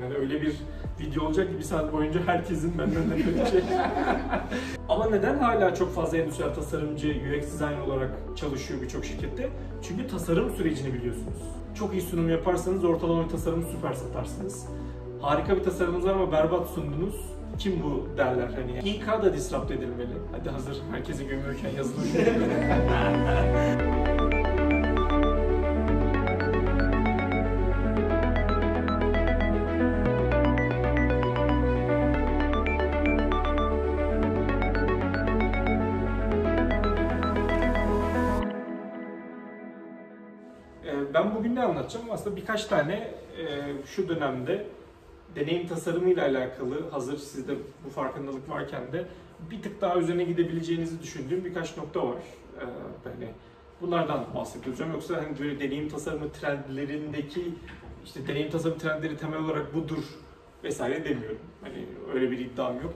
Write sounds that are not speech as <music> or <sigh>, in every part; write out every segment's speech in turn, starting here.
Yani öyle bir video olacak ki bir saat boyunca herkesin benden nefret edecek. <laughs> Ama neden hala çok fazla endüstriyel tasarımcı, UX design olarak çalışıyor birçok şirkette? Çünkü tasarım sürecini biliyorsunuz. Çok iyi sunum yaparsanız ortalama bir tasarımı süper satarsınız. Harika bir tasarımınız var ama berbat sundunuz. Kim bu derler hani. İK da disrupt edilmeli. Hadi hazır herkesi gömüyorken yazılım <laughs> Aslında birkaç tane e, şu dönemde deneyim tasarımıyla alakalı hazır sizde bu farkındalık varken de bir tık daha üzerine gidebileceğinizi düşündüğüm birkaç nokta var. Ee, Hani bunlardan bahsedeceğim. Yoksa hani böyle deneyim tasarımı trendlerindeki işte deneyim tasarım trendleri temel olarak budur vesaire demiyorum. Hani öyle bir iddiam yok.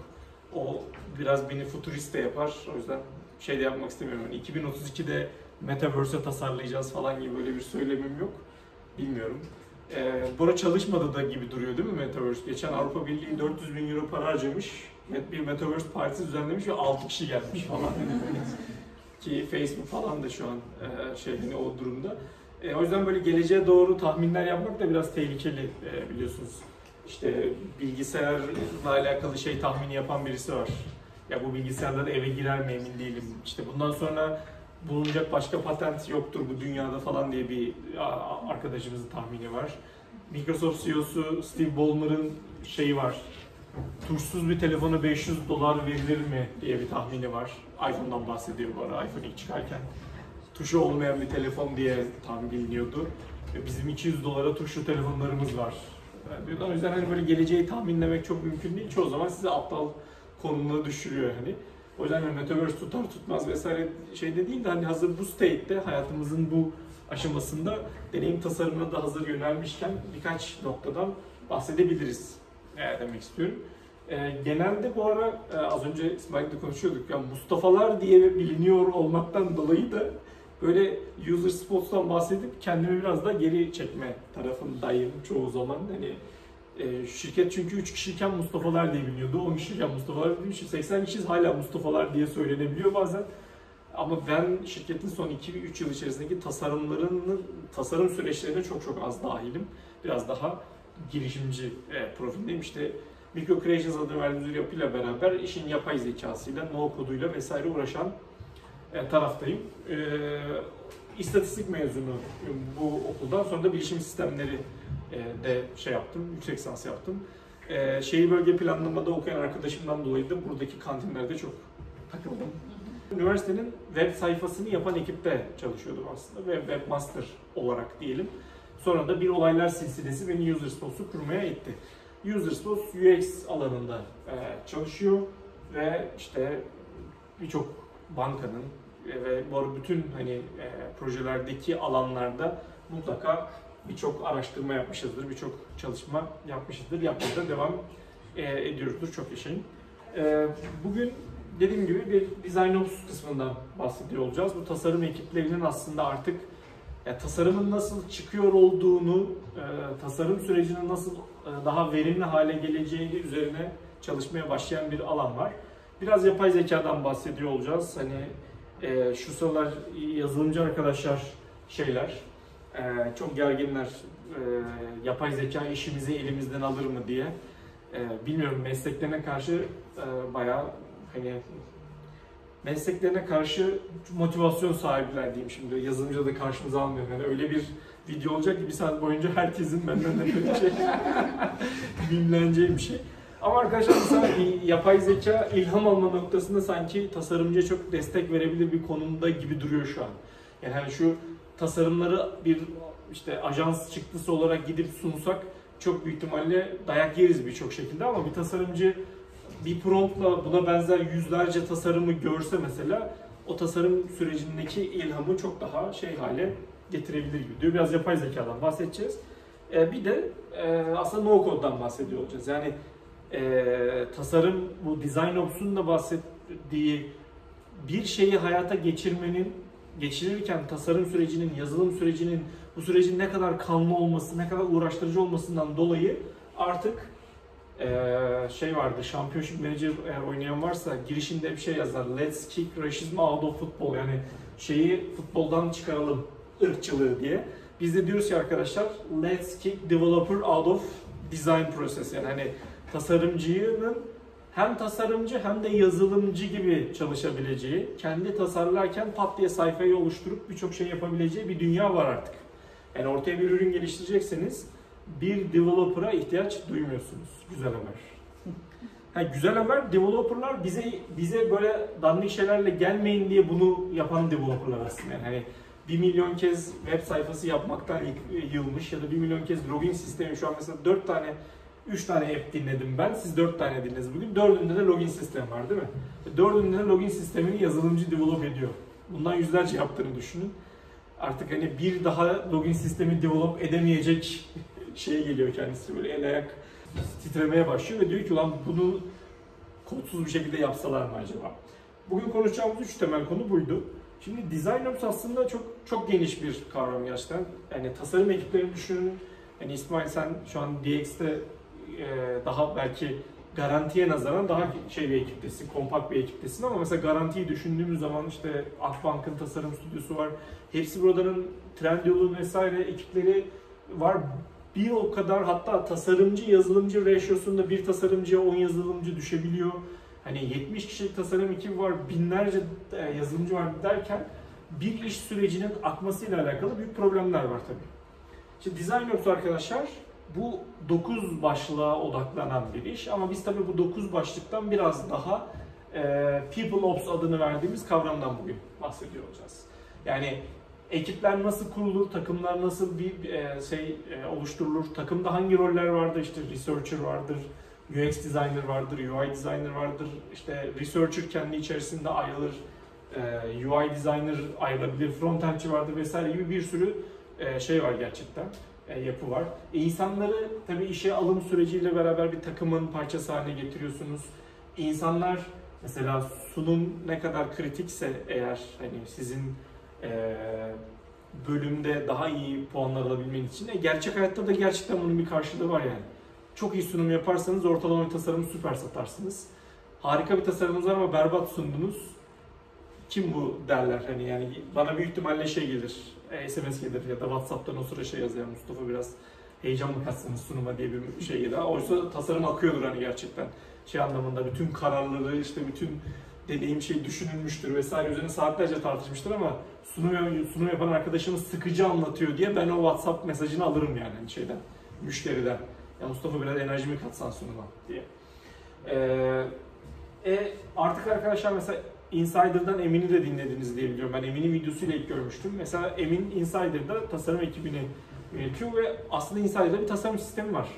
O biraz beni futurist de yapar. O yüzden şey de yapmak istemiyorum. Hani 2032'de Metaverse'e tasarlayacağız falan gibi böyle bir söylemim yok. Bilmiyorum. Ee, Bora çalışmadı da gibi duruyor değil mi Metaverse? Geçen Avrupa Birliği 400 bin euro para harcamış. Bir Metaverse partisi düzenlemiş ve 6 kişi gelmiş falan. <laughs> Ki Facebook falan da şu an e, şey hani o durumda. E, o yüzden böyle geleceğe doğru tahminler yapmak da biraz tehlikeli e, biliyorsunuz. İşte bilgisayarla alakalı şey tahmini yapan birisi var. Ya bu bilgisayarlar eve girer mi emin değilim. İşte bundan sonra bulunacak başka patent yoktur bu dünyada falan diye bir arkadaşımızın tahmini var. Microsoft CEO'su Steve Ballmer'ın şeyi var. Tuşsuz bir telefona 500 dolar verilir mi diye bir tahmini var. iPhone'dan bahsediyor bu ara iPhone ilk çıkarken. Tuşu olmayan bir telefon diye tahmin biliniyordu. Ve bizim 200 dolara tuşlu telefonlarımız var. Yani diyordu. o yüzden hani böyle geleceği tahminlemek çok mümkün değil. Çoğu zaman sizi aptal konumuna düşürüyor hani. O yüzden hani Metaverse tutar tutmaz vesaire şeyde değil de hani hazır bu state'te hayatımızın bu aşamasında deneyim tasarımına da hazır yönelmişken birkaç noktadan bahsedebiliriz e, demek istiyorum. E, genelde bu ara e, az önce İsmail'le konuşuyorduk ya Mustafa'lar diye biliniyor olmaktan dolayı da böyle user spots'tan bahsedip kendimi biraz da geri çekme tarafındayım çoğu zaman. Hani e, şirket çünkü 3 kişiyken Mustafa'lar diye biliniyordu. 10 kişiyken Mustafa'lar diye 80 kişiyiz hala Mustafa'lar diye söylenebiliyor bazen. Ama ben şirketin son 2-3 yıl içerisindeki tasarımlarının, tasarım süreçlerine çok çok az dahilim. Biraz daha girişimci e, profildeyim. İşte Micro Creations adını verdiğimiz yapıyla beraber işin yapay zekasıyla, no koduyla vesaire uğraşan e, taraftayım. E, istatistik mezunu bu okuldan sonra da bilişim sistemleri de şey yaptım, yüksek lisans yaptım. E, şehir bölge planlamada okuyan arkadaşımdan dolayı da buradaki kantinlerde çok takıldım. Üniversitenin web sayfasını yapan ekipte çalışıyordum aslında ve webmaster olarak diyelim. Sonra da bir olaylar silsilesi beni UserSpot'u kurmaya itti. UserSpot UX alanında e, çalışıyor ve işte birçok bankanın e, ve bu bütün hani e, projelerdeki alanlarda mutlaka birçok araştırma yapmışızdır, birçok çalışma yapmışızdır, yapmaya da devam e, ediyoruzdur çok yaşayın. E, bugün dediğim gibi bir Design Ops kısmından bahsediyor olacağız. Bu tasarım ekiplerinin aslında artık tasarımın nasıl çıkıyor olduğunu, e, tasarım sürecinin nasıl daha verimli hale geleceği üzerine çalışmaya başlayan bir alan var. Biraz yapay zekadan bahsediyor olacağız. Hani e, şu sıralar yazılımcı arkadaşlar şeyler, e, çok gerginler. E, yapay zeka işimizi elimizden alır mı diye. E, bilmiyorum mesleklerine karşı e, bayağı hani mesleklerine karşı motivasyon sahipler diyeyim şimdi. Yazılımcı da karşımıza almıyor. Yani öyle bir video olacak ki bir saat boyunca herkesin benden nefret edecek, mimleneceği <laughs> bir şey. Ama arkadaşlar mesela yapay zeka ilham alma noktasında sanki tasarımcıya çok destek verebilir bir konumda gibi duruyor şu an. Yani hani şu tasarımları bir işte ajans çıktısı olarak gidip sunsak çok büyük ihtimalle dayak yeriz birçok şekilde ama bir tasarımcı bir promptla buna benzer yüzlerce tasarımı görse mesela o tasarım sürecindeki ilhamı çok daha şey hale getirebilir gibi diyor. Biraz yapay zekadan bahsedeceğiz. Ee, bir de e, aslında no code'dan bahsediyor olacağız. Yani e, tasarım bu design ops'un da bahsettiği bir şeyi hayata geçirmenin geçirirken tasarım sürecinin, yazılım sürecinin bu sürecin ne kadar kanlı olması, ne kadar uğraştırıcı olmasından dolayı artık ee, şey vardı, Championship Manager eğer oynayan varsa girişinde bir şey yazar. Let's kick racism out of football. Yani şeyi futboldan çıkaralım, ırkçılığı diye. Biz de diyoruz ki arkadaşlar, let's kick developer out of design process. Yani hani tasarımcının hem tasarımcı hem de yazılımcı gibi çalışabileceği, kendi tasarlarken pat diye sayfayı oluşturup birçok şey yapabileceği bir dünya var artık. Yani ortaya bir ürün geliştirecekseniz bir developer'a ihtiyaç duymuyorsunuz. Güzel haber. Ha, güzel haber developerlar bize bize böyle dandik şeylerle gelmeyin diye bunu yapan developerlar aslında. Yani hani bir milyon kez web sayfası yapmaktan yılmış ya da bir milyon kez login sistemi şu an mesela dört tane 3 tane app dinledim ben. Siz 4 tane dinlediniz bugün. Dördünde de login sistemi var değil mi? Dördünde de login sistemini yazılımcı develop ediyor. Bundan yüzlerce yaptığını düşünün. Artık hani bir daha login sistemi develop edemeyecek <laughs> şeye geliyor kendisi böyle el ayak titremeye başlıyor ve diyor ki ulan bunu kodsuz bir şekilde yapsalar mı acaba? Bugün konuşacağımız üç temel konu buydu. Şimdi design ops aslında çok çok geniş bir kavram gerçekten. Yani tasarım ekiplerini düşünün. Yani İsmail sen şu an DX'te daha belki garantiye nazaran daha şey bir ekiptesin, kompakt bir ekiptesin ama mesela garantiyi düşündüğümüz zaman işte Akbank'ın tasarım stüdyosu var. Hepsi buradanın Trendyol'un vesaire ekipleri var bir o kadar hatta tasarımcı yazılımcı ratio'sunda bir tasarımcıya 10 yazılımcı düşebiliyor. Hani 70 kişilik tasarım ekibi var, binlerce e, yazılımcı var derken bir iş sürecinin akmasıyla alakalı büyük problemler var tabii. Şimdi Design Ops arkadaşlar bu 9 başlığa odaklanan bir iş. Ama biz tabii bu 9 başlıktan biraz daha e, People Ops adını verdiğimiz kavramdan bugün bahsediyor olacağız. Yani ekipler nasıl kurulur, takımlar nasıl bir e, şey e, oluşturulur, takımda hangi roller vardır, işte researcher vardır, UX designer vardır, UI designer vardır, işte researcher kendi içerisinde ayrılır, e, UI designer ayrılabilir, frontendçi vardır vesaire gibi bir sürü şey var gerçekten, yapı var. E, insanları tabii işe alım süreciyle beraber bir takımın parçası haline getiriyorsunuz. İnsanlar mesela sunum ne kadar kritikse eğer hani sizin e, bölümde daha iyi puanlar alabilmen için. E, gerçek hayatta da gerçekten bunun bir karşılığı var yani. Çok iyi sunum yaparsanız ortalama bir tasarımı süper satarsınız. Harika bir tasarımınız var ama berbat sundunuz. Kim bu derler hani yani bana büyük ihtimalle şey gelir, e, SMS gelir ya da Whatsapp'tan o sıra şey yazıyor Mustafa biraz heyecan mı sunuma diye bir şey gelir. Oysa tasarım akıyordur hani gerçekten şey anlamında bütün kararları işte bütün dediğim şey düşünülmüştür vesaire üzerine saatlerce tartışmıştır ama sunum, sunum yapan arkadaşımız sıkıcı anlatıyor diye ben o WhatsApp mesajını alırım yani hani şeyden, müşteriden. Ya Mustafa biraz enerjimi katsan sunuma diye. Ee, e, artık arkadaşlar mesela Insider'dan Emin'i de dinlediniz diye biliyorum. Ben Emin'in videosuyla ilk görmüştüm. Mesela Emin Insider'da tasarım ekibini yönetiyor ve aslında Insider'da bir tasarım sistemi var.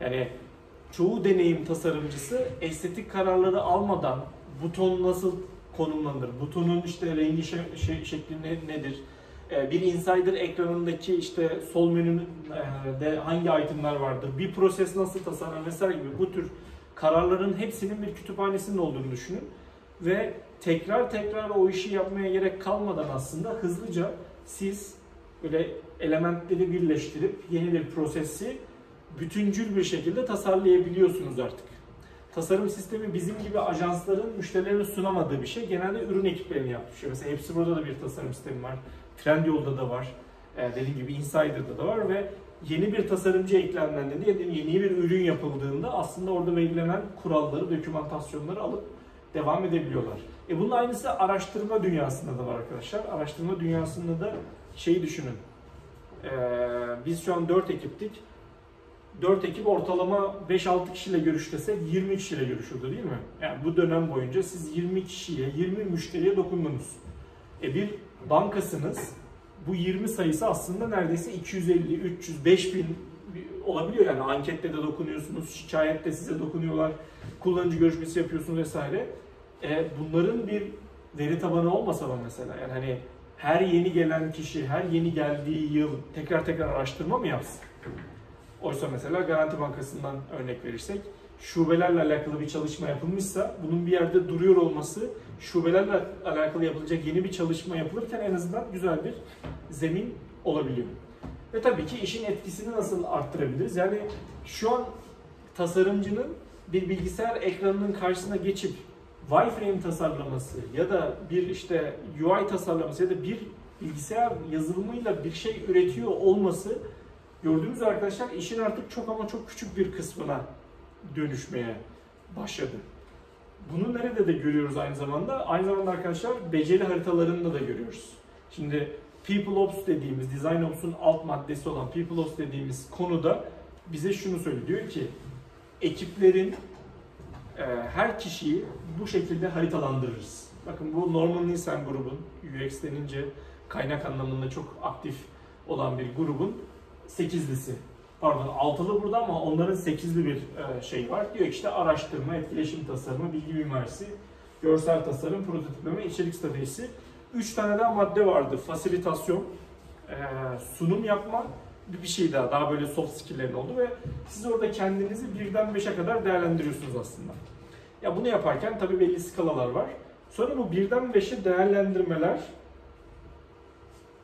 Yani çoğu deneyim tasarımcısı estetik kararları almadan buton nasıl konumlanır, butonun işte rengi şekli ne, nedir, ee, bir insider ekranındaki işte sol menüde hangi itemler vardır, bir proses nasıl tasarlanır vesaire gibi bu tür kararların hepsinin bir kütüphanesinin olduğunu düşünün. Ve tekrar tekrar o işi yapmaya gerek kalmadan aslında hızlıca siz böyle elementleri birleştirip yeni bir prosesi bütüncül bir şekilde tasarlayabiliyorsunuz artık tasarım sistemi bizim gibi ajansların müşterilerine sunamadığı bir şey. Genelde ürün ekiplerinin yaptığı. Mesela hepsi burada da bir tasarım sistemi var. Trendyol'da da var. E, dediğim gibi Insider'da da var ve yeni bir tasarımcı eklendiğinde ya yeni bir ürün yapıldığında aslında orada belirlenen kuralları, dokümantasyonları alıp devam edebiliyorlar. E bunun aynısı araştırma dünyasında da var arkadaşlar. Araştırma dünyasında da şeyi düşünün. Ee, biz şu an 4 ekiptik. 4 ekip ortalama 5-6 kişiyle görüş desek 20 kişiyle görüşüldü değil mi? Yani bu dönem boyunca siz 20 kişiye, 20 müşteriye dokundunuz. E bir bankasınız. Bu 20 sayısı aslında neredeyse 250, 300, 5000 olabiliyor yani ankette de dokunuyorsunuz, şikayette size dokunuyorlar, kullanıcı görüşmesi yapıyorsunuz vesaire. E, bunların bir veri tabanı olmasa da mesela yani hani her yeni gelen kişi, her yeni geldiği yıl tekrar tekrar araştırma mı yapsın? Oysa mesela Garanti Bankası'ndan örnek verirsek şubelerle alakalı bir çalışma yapılmışsa bunun bir yerde duruyor olması şubelerle alakalı yapılacak yeni bir çalışma yapılırken en azından güzel bir zemin olabiliyor. Ve tabii ki işin etkisini nasıl arttırabiliriz? Yani şu an tasarımcının bir bilgisayar ekranının karşısına geçip wireframe tasarlaması ya da bir işte UI tasarlaması ya da bir bilgisayar yazılımıyla bir şey üretiyor olması gördüğümüz arkadaşlar işin artık çok ama çok küçük bir kısmına dönüşmeye başladı. Bunu nerede de görüyoruz aynı zamanda? Aynı zamanda arkadaşlar beceri haritalarında da görüyoruz. Şimdi People Ops dediğimiz, Design Ops'un alt maddesi olan People Ops dediğimiz konuda bize şunu söylüyor. Ki ekiplerin her kişiyi bu şekilde haritalandırırız. Bakın bu Norman Nielsen grubun UX denince kaynak anlamında çok aktif olan bir grubun sekizlisi. Pardon altılı burada ama onların sekizli bir e, şey var. Diyor işte araştırma, etkileşim tasarımı, bilgi mimarisi, görsel tasarım, prototipleme, içerik stratejisi. Üç tane daha madde vardı. Fasilitasyon, e, sunum yapma, bir şey daha, daha böyle soft skill'lerin oldu ve siz orada kendinizi birden beşe kadar değerlendiriyorsunuz aslında. Ya bunu yaparken tabii belli skalalar var. Sonra bu birden beşe değerlendirmeler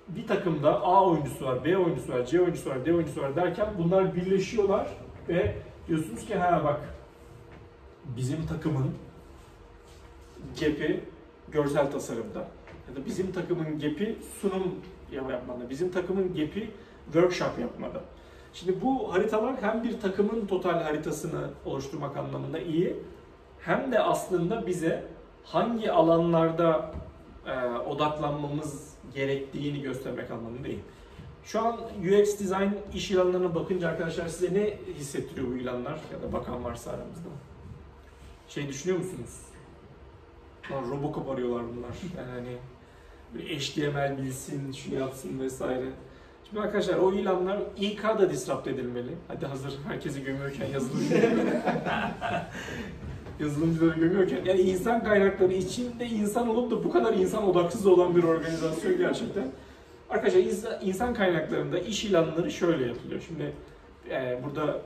bir takımda A oyuncusu var, B oyuncusu var, C oyuncusu var, D oyuncusu var derken bunlar birleşiyorlar ve diyorsunuz ki ha bak bizim takımın gap'i görsel tasarımda ya da bizim takımın gap'i sunum yapmada, bizim takımın gap'i workshop yapmada. Şimdi bu haritalar hem bir takımın total haritasını oluşturmak anlamında iyi hem de aslında bize hangi alanlarda e, odaklanmamız gerektiğini göstermek anlamında değil. Şu an UX design iş ilanlarına bakınca arkadaşlar size ne hissettiriyor bu ilanlar ya da bakan varsa aramızda? Şey düşünüyor musunuz? Lan Robocop arıyorlar bunlar. Yani hani HTML bilsin, şunu yapsın vesaire. Şimdi arkadaşlar o ilanlar İK da disrupt edilmeli. Hadi hazır herkesi gömüyorken yazılımcı <laughs> yazılımcıları gömüyorken yani insan kaynakları içinde insan olup da bu kadar insan odaksız olan bir organizasyon gerçekten. Arkadaşlar insan kaynaklarında iş ilanları şöyle yapılıyor. Şimdi e, burada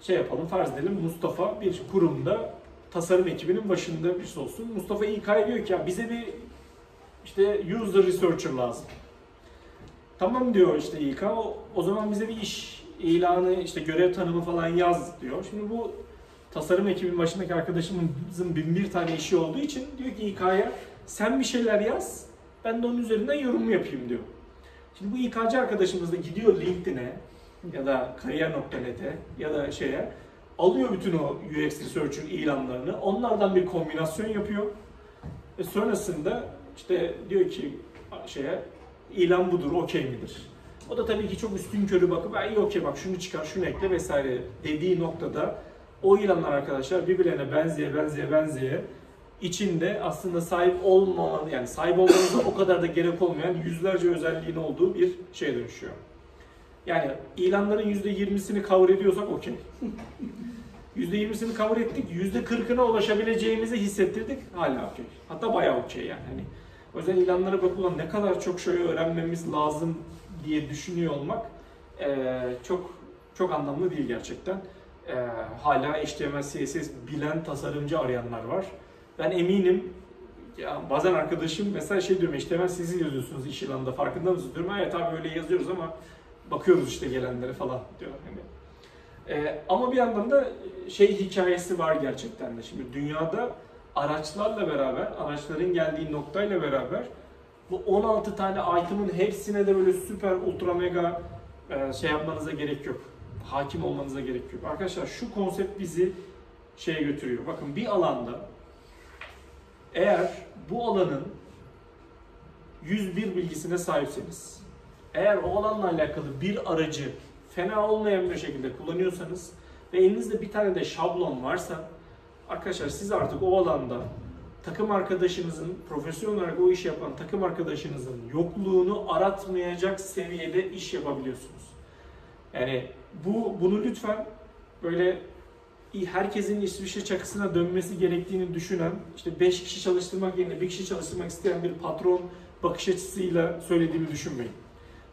şey yapalım farz edelim Mustafa bir kurumda tasarım ekibinin başında birisi olsun. Mustafa İK'ya diyor ki ya bize bir işte user researcher lazım. Tamam diyor işte İK o, o zaman bize bir iş ilanı işte görev tanımı falan yaz diyor. Şimdi bu tasarım ekibinin başındaki arkadaşımızın bin bir tane işi olduğu için diyor ki İK'ya sen bir şeyler yaz, ben de onun üzerinden yorum yapayım diyor. Şimdi bu İK'cı arkadaşımız da gidiyor LinkedIn'e ya da kariyer.net'e ya da şeye alıyor bütün o UX Research'ın ilanlarını, onlardan bir kombinasyon yapıyor. Ve sonrasında işte diyor ki şeye ilan budur, okey midir? O da tabii ki çok üstün körü bakıp iyi okey bak şunu çıkar, şunu ekle vesaire dediği noktada o ilanlar arkadaşlar birbirlerine benzeye benzeye benzeye içinde aslında sahip olmaman yani sahip olmanıza o kadar da gerek olmayan yüzlerce özelliğin olduğu bir şeye dönüşüyor. Yani ilanların %20'sini cover ediyorsak okey. <laughs> %20'sini cover ettik, %40'ına ulaşabileceğimizi hissettirdik hala okey. Hatta bayağı okey yani. Hani, o yüzden ilanlara bakılan ne kadar çok şey öğrenmemiz lazım diye düşünüyor olmak ee, çok çok anlamlı değil gerçekten e, hala HTML, CSS bilen tasarımcı arayanlar var. Ben eminim ya bazen arkadaşım mesela şey diyorum HTML CSS yazıyorsunuz iş ilanında farkında mısınız diyorum. Evet abi öyle yazıyoruz ama bakıyoruz işte gelenlere falan diyor. Hani. E, ama bir yandan da şey hikayesi var gerçekten de. Şimdi dünyada araçlarla beraber, araçların geldiği noktayla beraber bu 16 tane item'ın hepsine de böyle süper ultra mega e, şey yapmanıza gerek yok hakim olmanıza gerek yok. Arkadaşlar şu konsept bizi şeye götürüyor. Bakın bir alanda eğer bu alanın 101 bilgisine sahipseniz, eğer o alanla alakalı bir aracı fena olmayan bir şekilde kullanıyorsanız ve elinizde bir tane de şablon varsa arkadaşlar siz artık o alanda takım arkadaşınızın, profesyonel olarak o işi yapan takım arkadaşınızın yokluğunu aratmayacak seviyede iş yapabiliyorsunuz. Yani bu bunu lütfen böyle herkesin İsviçre çakısına dönmesi gerektiğini düşünen, işte 5 kişi çalıştırmak yerine bir kişi çalıştırmak isteyen bir patron bakış açısıyla söylediğimi düşünmeyin.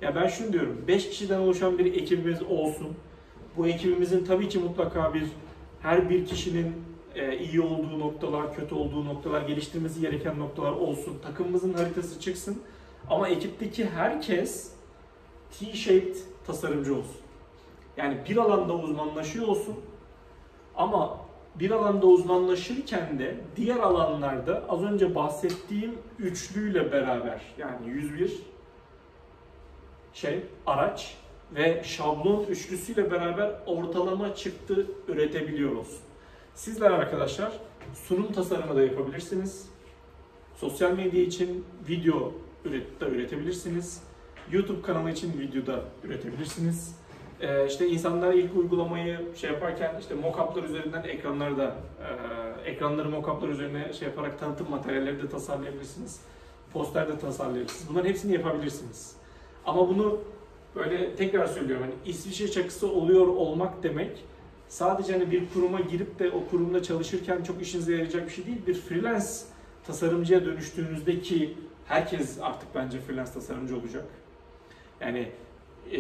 Ya ben şunu diyorum, 5 kişiden oluşan bir ekibimiz olsun. Bu ekibimizin tabii ki mutlaka bir her bir kişinin iyi olduğu noktalar, kötü olduğu noktalar, geliştirmesi gereken noktalar olsun. Takımımızın haritası çıksın. Ama ekipteki herkes T-shaped tasarımcı olsun. Yani bir alanda uzmanlaşıyor olsun ama bir alanda uzmanlaşırken de diğer alanlarda az önce bahsettiğim üçlüyle beraber yani 101 şey araç ve şablon üçlüsüyle beraber ortalama çıktı üretebiliyor olsun. Sizler arkadaşlar sunum tasarımı da yapabilirsiniz. Sosyal medya için video üret, da üretebilirsiniz. YouTube kanalı için video da üretebilirsiniz. Ee, işte insanlar ilk uygulamayı şey yaparken işte mockup'lar üzerinden ekranları da e, ekranları mockup'lar üzerine şey yaparak tanıtım materyalleri de tasarlayabilirsiniz. Poster de tasarlayabilirsiniz. Bunların hepsini yapabilirsiniz. Ama bunu böyle tekrar söylüyorum hani İsviçre çakısı oluyor olmak demek sadece hani bir kuruma girip de o kurumda çalışırken çok işinize yarayacak bir şey değil. Bir freelance tasarımcıya dönüştüğünüzde ki herkes artık bence freelance tasarımcı olacak. Yani e,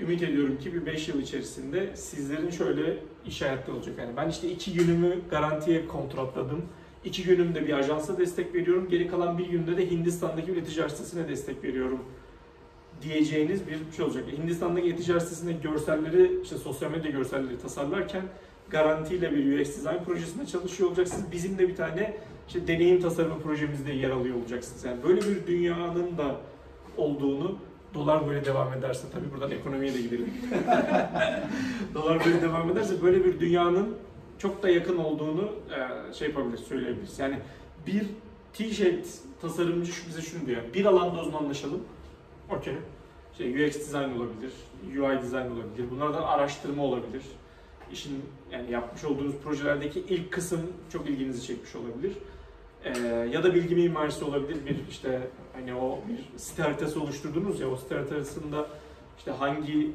ümit ediyorum ki bir 5 yıl içerisinde sizlerin şöyle iş hayatları olacak. Yani ben işte iki günümü garantiye kontratladım. İki günümde bir ajansa destek veriyorum. Geri kalan bir günde de Hindistan'daki ticaret sitesine destek veriyorum diyeceğiniz bir şey olacak. Hindistan'daki e-ticaret sitesinde görselleri, işte sosyal medya görselleri tasarlarken garantiyle bir UX design projesinde çalışıyor olacaksınız. Bizim de bir tane işte deneyim tasarımı projemizde yer alıyor olacaksınız. Yani böyle bir dünyanın da olduğunu dolar böyle devam ederse tabii buradan ekonomiye de gidelim. <laughs> dolar böyle devam ederse böyle bir dünyanın çok da yakın olduğunu e, şey yapabiliriz, söyleyebiliriz. Yani bir t-shirt tasarımcı bize şunu diyor. Bir alanda uzmanlaşalım Okey. İşte UX design olabilir, UI design olabilir. Bunlardan araştırma olabilir. İşin yani yapmış olduğunuz projelerdeki ilk kısım çok ilginizi çekmiş olabilir. Ee, ya da bilgi mimarisi olabilir. Bir işte hani o bir site haritası oluşturdunuz ya o site haritasında işte hangi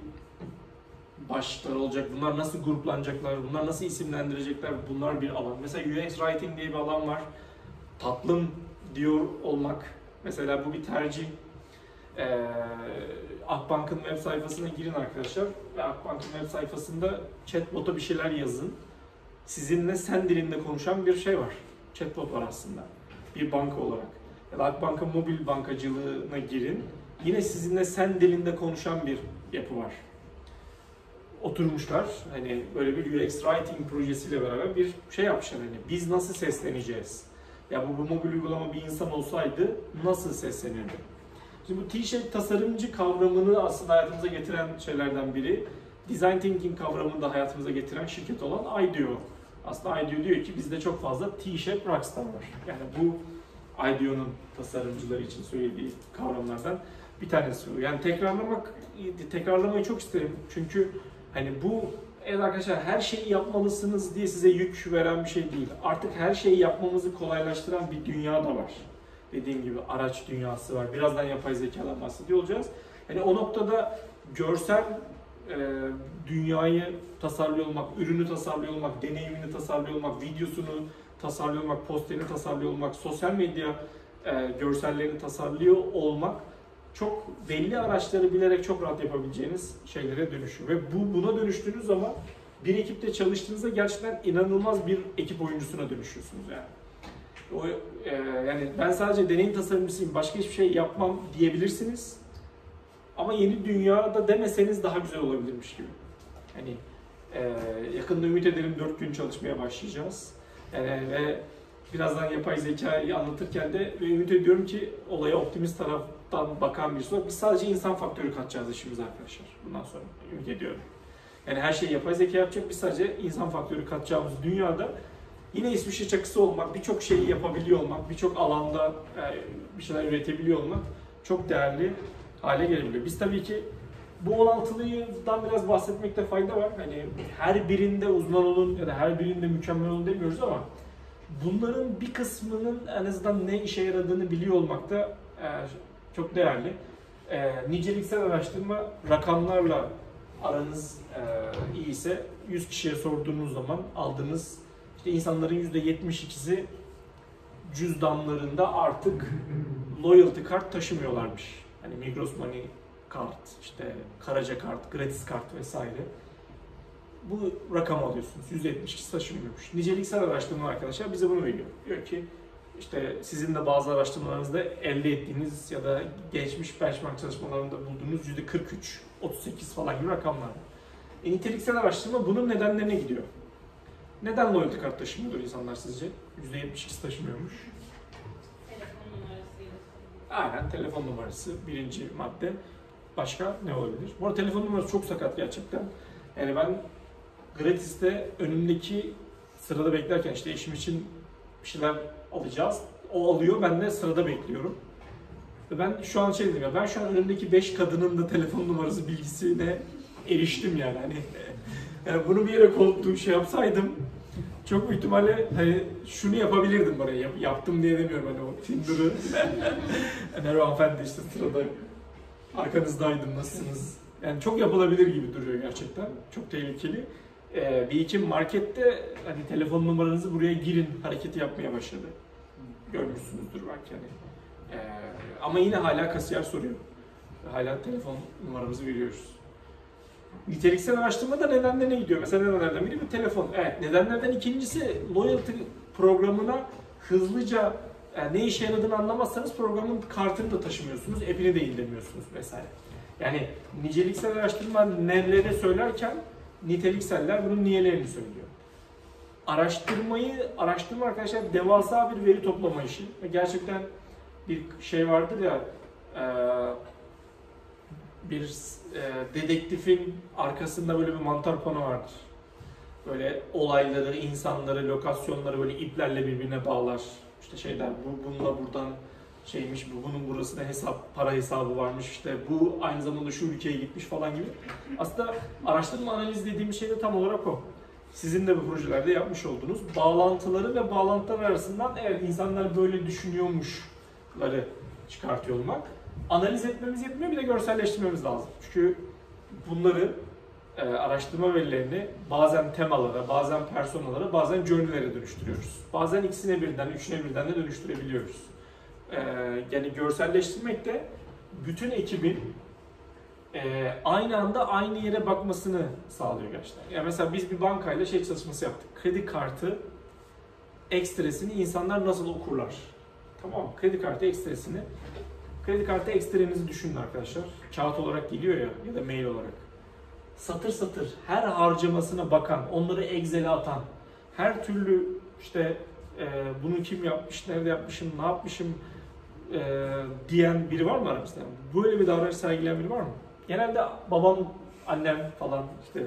başlıklar olacak, bunlar nasıl gruplanacaklar, bunlar nasıl isimlendirecekler, bunlar bir alan. Mesela UX Writing diye bir alan var. Tatlım diyor olmak. Mesela bu bir tercih e, Akbank'ın web sayfasına girin arkadaşlar ve Akbank'ın web sayfasında chatbot'a bir şeyler yazın. Sizinle sen dilinde konuşan bir şey var. Chatbot var aslında. Bir banka olarak. Ya da Akbank'ın mobil bankacılığına girin. Yine sizinle sen dilinde konuşan bir yapı var. Oturmuşlar. Hani böyle bir UX Writing projesiyle beraber bir şey yapmışlar. Hani biz nasıl sesleneceğiz? Ya bu, bu mobil uygulama bir insan olsaydı nasıl seslenirdi? Şimdi bu T-shape tasarımcı kavramını aslında hayatımıza getiren şeylerden biri. Design Thinking kavramını da hayatımıza getiren şirket olan IDEO. Aslında IDEO diyor ki bizde çok fazla T-shape rockstar var. Yani bu IDEO'nun tasarımcıları için söylediği kavramlardan bir tanesi. Yani tekrarlamak, tekrarlamayı çok isterim. Çünkü hani bu evet arkadaşlar her şeyi yapmalısınız diye size yük veren bir şey değil. Artık her şeyi yapmamızı kolaylaştıran bir dünya da var dediğim gibi araç dünyası var. Birazdan yapay zekadan bahsediyor olacağız. Yani o noktada görsel e, dünyayı tasarlıyor olmak, ürünü tasarlıyor olmak, deneyimini tasarlıyor olmak, videosunu tasarlıyor olmak, posterini tasarlıyor olmak, sosyal medya e, görsellerini tasarlıyor olmak çok belli araçları bilerek çok rahat yapabileceğiniz şeylere dönüşüyor. Ve bu buna dönüştüğünüz zaman bir ekipte çalıştığınızda gerçekten inanılmaz bir ekip oyuncusuna dönüşüyorsunuz yani. O, e, yani ben sadece deneyim tasarımcısıyım, başka hiçbir şey yapmam diyebilirsiniz. Ama yeni dünyada demeseniz daha güzel olabilirmiş gibi. Hani e, yakında ümit ederim 4 gün çalışmaya başlayacağız. E, ve birazdan yapay zekayı anlatırken de ümit ediyorum ki olaya optimist taraftan bakan birisi olarak biz sadece insan faktörü katacağız işimize arkadaşlar. Bundan sonra ümit ediyorum. Yani her şeyi yapay zeka yapacak, biz sadece insan faktörü katacağımız dünyada Yine İsviçre çakısı olmak, birçok şeyi yapabiliyor olmak, birçok alanda e, bir şeyler üretebiliyor olmak çok değerli hale gelebiliyor. Biz tabii ki bu 16'lıydan biraz bahsetmekte fayda var. Hani her birinde uzman olun ya da her birinde mükemmel olun demiyoruz ama bunların bir kısmının en azından ne işe yaradığını biliyor olmak da e, çok değerli. E, niceliksel araştırma rakamlarla aranız iyi ise 100 kişiye sorduğunuz zaman aldığınız işte insanların %72'si cüzdanlarında artık loyalty kart taşımıyorlarmış. Hani Migros Money kart, işte Karaca kart, gratis kart vesaire. Bu rakam alıyorsunuz. %72 taşımıyormuş. Niceliksel araştırma arkadaşlar bize bunu veriyor. Diyor ki işte sizin de bazı araştırmalarınızda elde ettiğiniz ya da geçmiş benchmark çalışmalarında bulduğunuz %43, 38 falan gibi rakamlar. E, niteliksel araştırma bunun nedenlerine gidiyor. Neden loyalty kart taşımıyor insanlar sizce? %72'si taşımıyormuş. Aynen telefon numarası birinci madde. Başka ne olabilir? Bu arada telefon numarası çok sakat gerçekten. Yani ben gratis'te önümdeki sırada beklerken işte eşim için bir şeyler alacağız. O alıyor, ben de sırada bekliyorum. Ben şu an şey dedim ya, ben şu an önümdeki 5 kadının da telefon numarası bilgisine eriştim yani. Hani <laughs> yani bunu bir yere kodlu şey yapsaydım çok büyük ihtimalle hani şunu yapabilirdim bana yap, yaptım diye demiyorum hani o Tinder'ı. <laughs> Hani o hanımefendi işte sırada arkanızdaydım nasılsınız? Yani çok yapılabilir gibi duruyor gerçekten çok tehlikeli. Ee, bir iki markette hani telefon numaranızı buraya girin hareketi yapmaya başladı. Görmüşsünüzdür belki hani. Ee, ama yine hala kasiyer soruyor. Hala telefon numaramızı veriyoruz Niteliksel araştırmada nedenlerine gidiyor. Mesela nedenlerden biri bir telefon. Evet, nedenlerden ikincisi loyalty programına hızlıca yani ne işe yaradığını anlamazsanız programın kartını da taşımıyorsunuz, app'ini de indirmiyorsunuz vesaire. Yani niceliksel araştırma neleri söylerken nitelikseller bunun niyelerini söylüyor. Araştırmayı, araştırma arkadaşlar devasa bir veri toplama işi. Gerçekten bir şey vardır ya, bir e, dedektifin arkasında böyle bir mantar pano vardır. Böyle olayları, insanları, lokasyonları böyle iplerle birbirine bağlar. İşte şeyler, bu bununla buradan şeymiş, bu bunun burasında hesap, para hesabı varmış işte bu aynı zamanda şu ülkeye gitmiş falan gibi. Aslında araştırma analiz dediğim şey de tam olarak o. Sizin de bu projelerde yapmış olduğunuz bağlantıları ve bağlantılar arasından evet insanlar böyle düşünüyormuşları çıkartıyor olmak analiz etmemiz yetmiyor bir de görselleştirmemiz lazım. Çünkü bunları e, araştırma verilerini bazen temalara, bazen personalara, bazen journey'lere dönüştürüyoruz. Bazen ikisine birden, üçüne birden de dönüştürebiliyoruz. E, yani görselleştirmek de bütün ekibin e, aynı anda aynı yere bakmasını sağlıyor gerçekten. Yani mesela biz bir bankayla şey çalışması yaptık. Kredi kartı ekstresini insanlar nasıl okurlar? Tamam? Kredi kartı ekstresini Kredi kartı ekstrenizi düşünün arkadaşlar. Kağıt olarak geliyor ya ya da mail olarak. Satır satır her harcamasına bakan, onları Excel'e atan, her türlü işte e, bunu kim yapmış, nerede yapmışım, ne yapmışım e, diyen biri var mı aramızda? Böyle bir davranış sergileyen biri var mı? Genelde babam, annem falan işte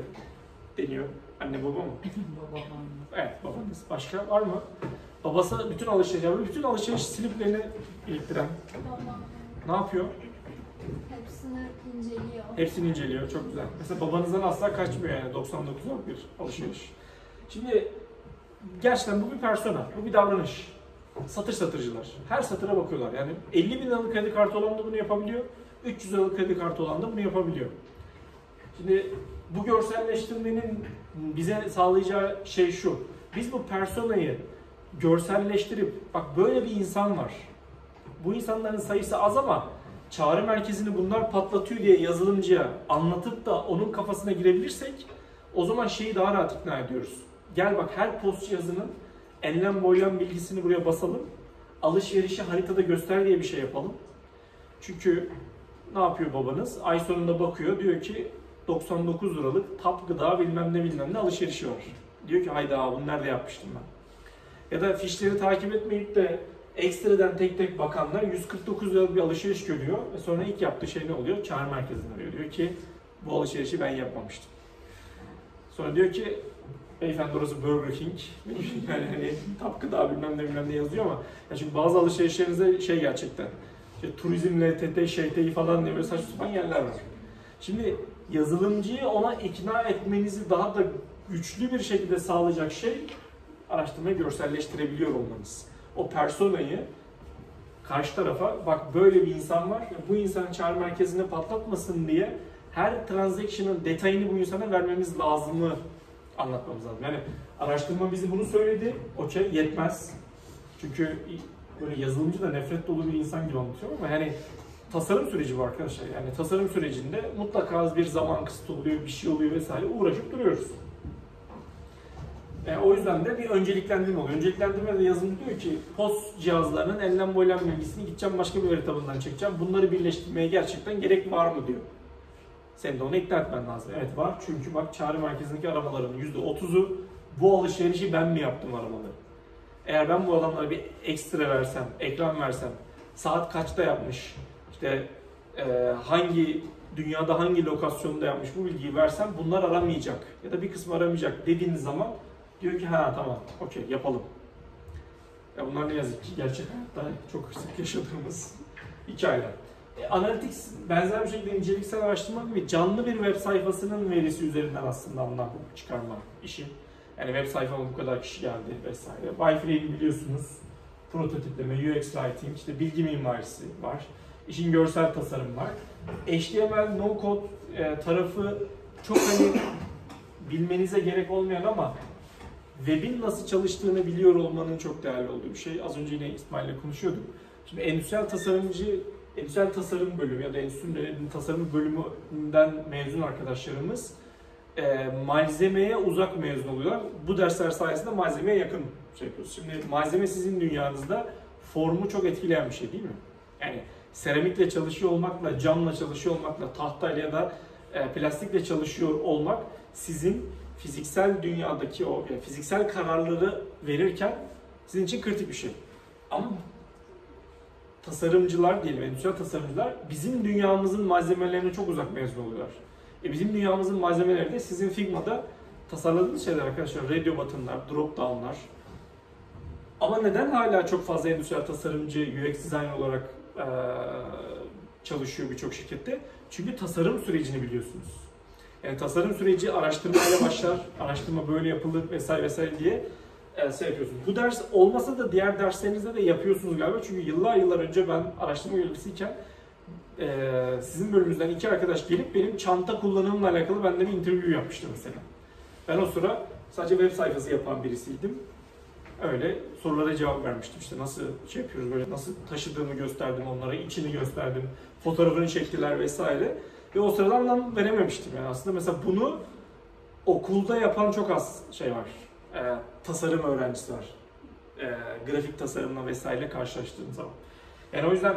deniyor. Anne baba mı? <laughs> Babam. Evet babanız. Başka var mı? Babası bütün alışveriş. Bütün alışveriş sliplerini biriktiren. Babam Ne yapıyor? hepsini inceliyor. Hepsini inceliyor. Çok güzel. Mesela babanızdan asla kaçmıyor yani 99'luk bir alışveriş. Şimdi gerçekten bu bir persona, bu bir davranış. Satır satırcılar. Her satıra bakıyorlar. Yani 50 bin liralık kredi kartı olan da bunu yapabiliyor. 300 liralık kredi kartı olan da bunu yapabiliyor. Şimdi bu görselleştirmenin bize sağlayacağı şey şu. Biz bu personayı görselleştirip bak böyle bir insan var. Bu insanların sayısı az ama çağrı merkezini bunlar patlatıyor diye yazılımcıya anlatıp da onun kafasına girebilirsek o zaman şeyi daha rahat ikna ediyoruz. Gel bak her post yazının enlem boylam bilgisini buraya basalım. Alışverişi haritada göster diye bir şey yapalım. Çünkü ne yapıyor babanız? Ay sonunda bakıyor diyor ki 99 liralık tap gıda bilmem ne bilmem ne alışverişi var. Diyor ki hayda bunu nerede yapmıştım ben? Ya da fişleri takip etmeyip de ekstradan tek tek bakanlar 149 liralık bir alışveriş görüyor ve sonra ilk yaptığı şey ne oluyor? Çağrı merkezini arıyor. Diyor ki bu alışverişi ben yapmamıştım. Sonra diyor ki beyefendi orası Burger King. <laughs> yani hani tap gıda bilmem ne bilmem ne yazıyor ama ya çünkü bazı alışverişlerinizde şey gerçekten işte turizmle, TT, ŞT'yi falan diye böyle saçma sapan yerler var. Şimdi yazılımcıyı ona ikna etmenizi daha da güçlü bir şekilde sağlayacak şey araştırmayı görselleştirebiliyor olmanız. O personayı karşı tarafa bak böyle bir insan var bu insan çağrı merkezinde patlatmasın diye her transaction'ın detayını bu insana vermemiz lazımı anlatmamız lazım. Yani araştırma bizi bunu söyledi. Okey yetmez. Çünkü böyle yazılımcı da nefret dolu bir insan gibi anlatıyor ama yani tasarım süreci bu arkadaşlar. Yani tasarım sürecinde mutlaka az bir zaman kısıtı oluyor, bir şey oluyor vesaire uğraşıp duruyoruz. E, o yüzden de bir önceliklendirme oluyor. Önceliklendirme de yazılımda diyor ki POS cihazlarının enlem boylam bilgisini gideceğim başka bir veri tabanından çekeceğim. Bunları birleştirmeye gerçekten gerek var mı diyor. Senin de onu ikna etmen lazım. Evet var çünkü bak çağrı merkezindeki aramaların %30'u bu alışverişi ben mi yaptım aramaları. Eğer ben bu adamlara bir ekstra versem, ekran versem, saat kaçta yapmış, işte e, hangi dünyada hangi lokasyonda yapmış bu bilgiyi versem bunlar aramayacak ya da bir kısmı aramayacak dediğiniz zaman diyor ki ha tamam okey yapalım. Ya bunlar ne yazık ki gerçek hayatta çok sık <laughs> yaşadığımız hikayeler. E, Analytics benzer bir şekilde inceliksel araştırma gibi canlı bir web sayfasının verisi üzerinden aslında anlam çıkarma işi. Yani web sayfama bu kadar kişi geldi vesaire. Wi-Fi'yi biliyorsunuz. Prototipleme, UX writing, işte bilgi mimarisi var. İşin görsel tasarım var. HTML, no code e, tarafı çok hani bilmenize gerek olmayan ama webin nasıl çalıştığını biliyor olmanın çok değerli olduğu bir şey. Az önce yine İsmail'le konuşuyorduk. Şimdi endüstriyel tasarımcı, endüstriyel tasarım bölümü ya da endüstriyel tasarım bölümünden mezun arkadaşlarımız e, malzemeye uzak mezun oluyorlar. Bu dersler sayesinde malzemeye yakın şey yapıyoruz. Şimdi malzeme sizin dünyanızda formu çok etkileyen bir şey değil mi? Yani seramikle çalışıyor olmakla, camla çalışıyor olmakla, tahtayla ya da e, plastikle çalışıyor olmak sizin fiziksel dünyadaki o yani fiziksel kararları verirken sizin için kritik bir şey. Ama tasarımcılar diyelim, endüstriyel tasarımcılar bizim dünyamızın malzemelerine çok uzak mezun oluyorlar. E bizim dünyamızın malzemeleri de sizin Figma'da tasarladığınız şeyler arkadaşlar. Radio buttonlar, drop down'lar. Ama neden hala çok fazla endüstriyel tasarımcı UX design olarak eee, çalışıyor birçok şirkette? Çünkü tasarım sürecini biliyorsunuz. Yani tasarım süreci araştırmayla başlar, araştırma böyle yapılır vesaire vesaire diye e, şey yapıyorsunuz. Bu ders olmasa da diğer derslerinizde de yapıyorsunuz galiba. Çünkü yıllar yıllar önce ben araştırma görevlisiyken e, sizin bölümünüzden iki arkadaş gelip benim çanta kullanımımla alakalı benden bir interview yapmıştı mesela. Ben o sıra sadece web sayfası yapan birisiydim. Öyle sorulara cevap vermiştim işte nasıl şey yapıyoruz böyle nasıl taşıdığımı gösterdim onlara, içini gösterdim, fotoğrafını çektiler vesaire. Ve o sırada anlam verememiştim yani aslında mesela bunu okulda yapan çok az şey var. Ee, tasarım öğrencisi var. Ee, grafik tasarımla vesaire karşılaştığım zaman. Yani o yüzden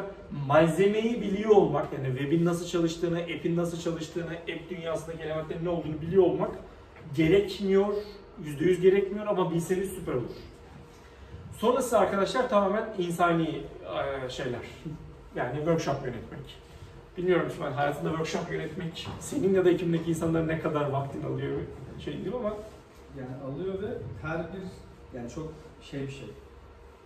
malzemeyi biliyor olmak, yani webin nasıl çalıştığını, app'in nasıl çalıştığını, app dünyasındaki elementlerin ne olduğunu biliyor olmak gerekmiyor, %100 gerekmiyor ama bilseniz süper olur. Sonrası arkadaşlar tamamen insani e, şeyler. Yani workshop yönetmek. Bilmiyorum ben hayatında workshop yönetmek senin ya da ekibindeki insanların ne kadar vaktini alıyor şey değil ama Yani alıyor ve her bir yani çok şey bir şey.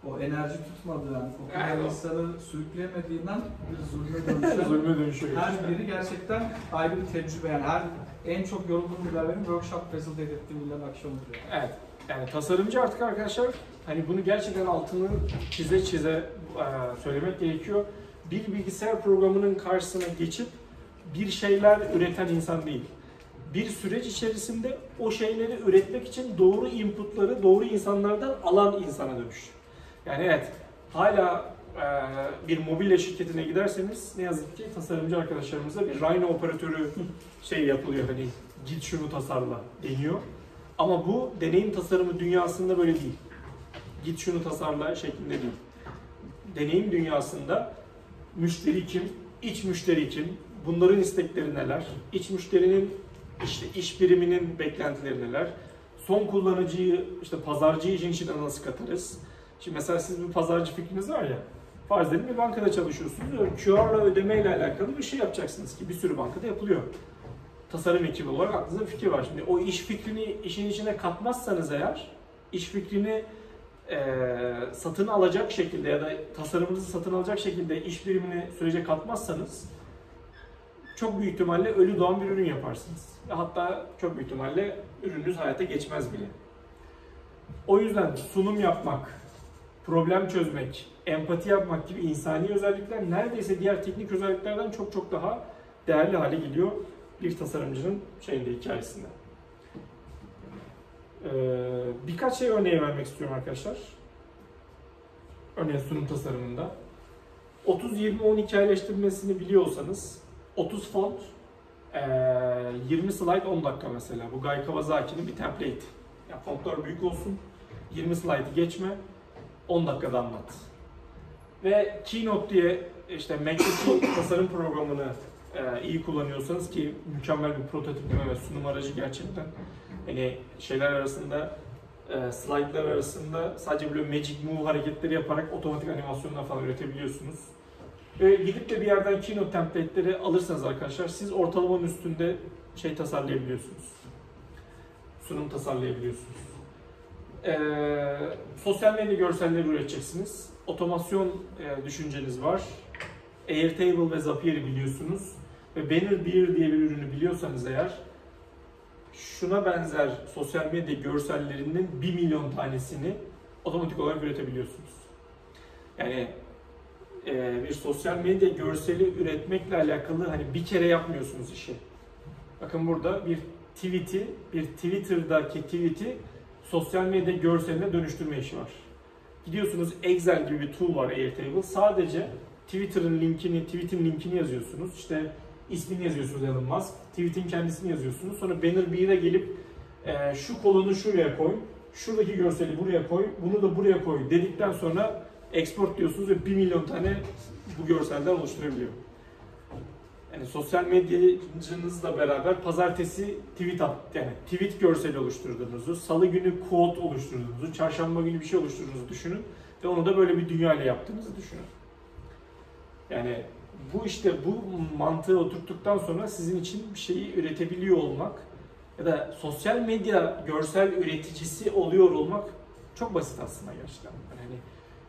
O enerji tutmadığından, o kadar Evet. insanı sürükleyemediğinden bir zulme <laughs> dönüşüyor. zulme dönüşüyor. her biri gerçekten ayrı bir tecrübe yani her en çok yorulduğum günler benim workshop facilitate ettiğim günler akşam oluyor. Evet. Yani tasarımcı artık arkadaşlar hani bunu gerçekten altını çize çize söylemek gerekiyor. Bir bilgisayar programının karşısına geçip bir şeyler üreten insan değil. Bir süreç içerisinde o şeyleri üretmek için doğru inputları doğru insanlardan alan insana dönüş. Yani evet hala e, bir mobilya şirketine giderseniz ne yazık ki tasarımcı arkadaşlarımıza bir Rhino operatörü <laughs> şey yapılıyor hani git şunu tasarla deniyor. Ama bu deneyim tasarımı dünyasında böyle değil. Git şunu tasarla şeklinde değil. Deneyim dünyasında müşteri kim, iç müşteri kim, bunların istekleri neler, iç müşterinin işte iş biriminin beklentileri neler, son kullanıcıyı, işte pazarcıyı işin içine nasıl katarız? Şimdi mesela siz bir pazarcı fikriniz var ya, farz edelim bir bankada çalışıyorsunuz, QR'la ödeme ile alakalı bir şey yapacaksınız ki bir sürü bankada yapılıyor. Tasarım ekibi olarak aklınızda fikir var. Şimdi o iş fikrini işin içine katmazsanız eğer, iş fikrini eee, satın alacak şekilde ya da tasarımınızı satın alacak şekilde iş birimini sürece katmazsanız çok büyük ihtimalle ölü doğan bir ürün yaparsınız. Hatta çok büyük ihtimalle ürününüz hayata geçmez bile. O yüzden sunum yapmak, problem çözmek, empati yapmak gibi insani özellikler neredeyse diğer teknik özelliklerden çok çok daha değerli hale geliyor bir tasarımcının şeyinde hikayesinde. Ee, birkaç şey örneği vermek istiyorum arkadaşlar. Örneğin sunum tasarımında. 30-20-10 hikayeleştirmesini biliyorsanız 30 font, ee, 20 slide 10 dakika mesela. Bu Guy Kawasaki'nin bir template. Yani fontlar büyük olsun. 20 slaytı geçme. 10 dakikada anlat. Ve Keynote diye işte Mac'deki tasarım programını e, iyi kullanıyorsanız ki mükemmel bir prototipleme ve sunum aracı gerçekten. Hani şeyler arasında e, slaytlar arasında sadece böyle magic move hareketleri yaparak otomatik animasyonlar falan üretebiliyorsunuz. Ve gidip de bir yerden Keynote template'leri alırsanız arkadaşlar siz ortalamanın üstünde şey tasarlayabiliyorsunuz. Sunum tasarlayabiliyorsunuz. Ee, sosyal medya görselleri üreteceksiniz. Otomasyon e, düşünceniz var. Airtable ve Zapier'i biliyorsunuz. Ve Bannerbeer diye bir ürünü biliyorsanız eğer şuna benzer sosyal medya görsellerinin 1 milyon tanesini otomatik olarak üretebiliyorsunuz. Yani e, bir sosyal medya görseli üretmekle alakalı hani bir kere yapmıyorsunuz işi. Bakın burada bir tweet'i, bir Twitter'daki tweet'i sosyal medya görseline dönüştürme işi var. Gidiyorsunuz Excel gibi bir tool var Airtable. Sadece Twitter'ın linkini, tweet'in linkini yazıyorsunuz. İşte ismini yazıyorsunuz Elon Musk. Tweet'in kendisini yazıyorsunuz. Sonra Banner 1'e gelip e, şu kolonu şuraya koy, şuradaki görseli buraya koy, bunu da buraya koy dedikten sonra export diyorsunuz ve 1 milyon tane bu görselden oluşturabiliyor. Yani sosyal medyacınızla beraber pazartesi tweet at, yani tweet görseli oluşturduğunuzu, salı günü quote oluşturduğunuzu, çarşamba günü bir şey oluşturduğunuzu düşünün ve onu da böyle bir dünya ile yaptığınızı düşünün. Yani bu işte bu mantığı oturttuktan sonra sizin için bir şeyi üretebiliyor olmak ya da sosyal medya görsel üreticisi oluyor olmak çok basit aslında gerçekten. Yani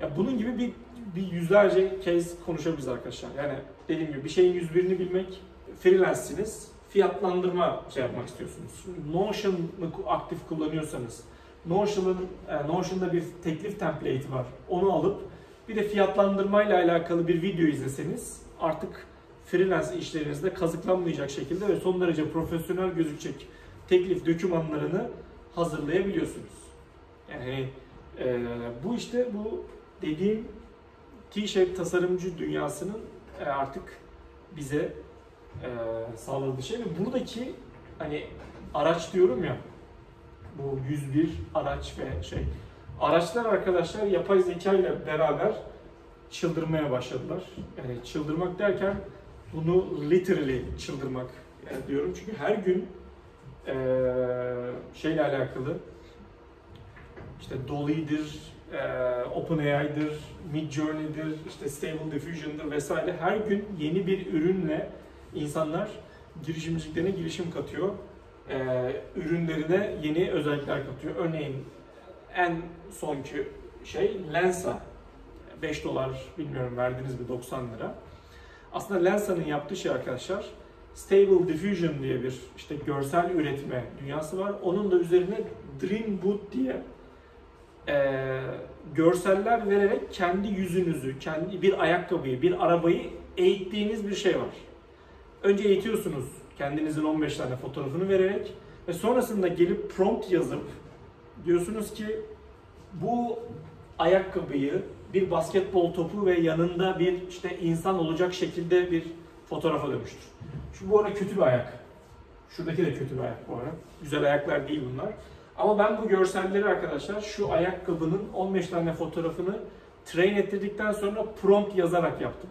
ya bunun gibi bir, bir yüzlerce kez konuşabiliriz arkadaşlar. Yani dediğim gibi bir şeyin yüz birini bilmek, freelance'siniz, fiyatlandırma şey yapmak istiyorsunuz. Notion'ı aktif kullanıyorsanız, Notion'ın e, Notion'da bir teklif template'i var. Onu alıp bir de fiyatlandırmayla alakalı bir video izleseniz artık freelance işlerinizde kazıklanmayacak şekilde ve son derece profesyonel gözükecek teklif dokümanlarını hazırlayabiliyorsunuz. Yani e, bu işte bu dediğim T-shape tasarımcı dünyasının e, artık bize e, sağladığı şey ve buradaki hani araç diyorum ya bu 101 araç ve şey araçlar arkadaşlar yapay zeka ile beraber çıldırmaya başladılar. Yani çıldırmak derken bunu literally çıldırmak yani diyorum çünkü her gün e, şeyle alakalı işte Dolly'dir, e, OpenAI'dir, Midjourney'dir, işte Stable Diffusion'dır vesaire her gün yeni bir ürünle insanlar girişimciliklerine girişim katıyor. E, ürünlerine yeni özellikler katıyor. Örneğin en sonki şey Lensa. 5 dolar bilmiyorum verdiniz mi 90 lira. Aslında Lensa'nın yaptığı şey arkadaşlar Stable Diffusion diye bir işte görsel üretme dünyası var. Onun da üzerine Dream Boot diye e, görseller vererek kendi yüzünüzü, kendi bir ayakkabıyı, bir arabayı eğittiğiniz bir şey var. Önce eğitiyorsunuz kendinizin 15 tane fotoğrafını vererek ve sonrasında gelip prompt yazıp diyorsunuz ki bu ayakkabıyı bir basketbol topu ve yanında bir işte insan olacak şekilde bir fotoğrafa dönüştür. Şu bu arada kötü bir ayak. Şuradaki de kötü bir ayak bu arada. Güzel ayaklar değil bunlar. Ama ben bu görselleri arkadaşlar şu ayakkabının 15 tane fotoğrafını train ettirdikten sonra prompt yazarak yaptım.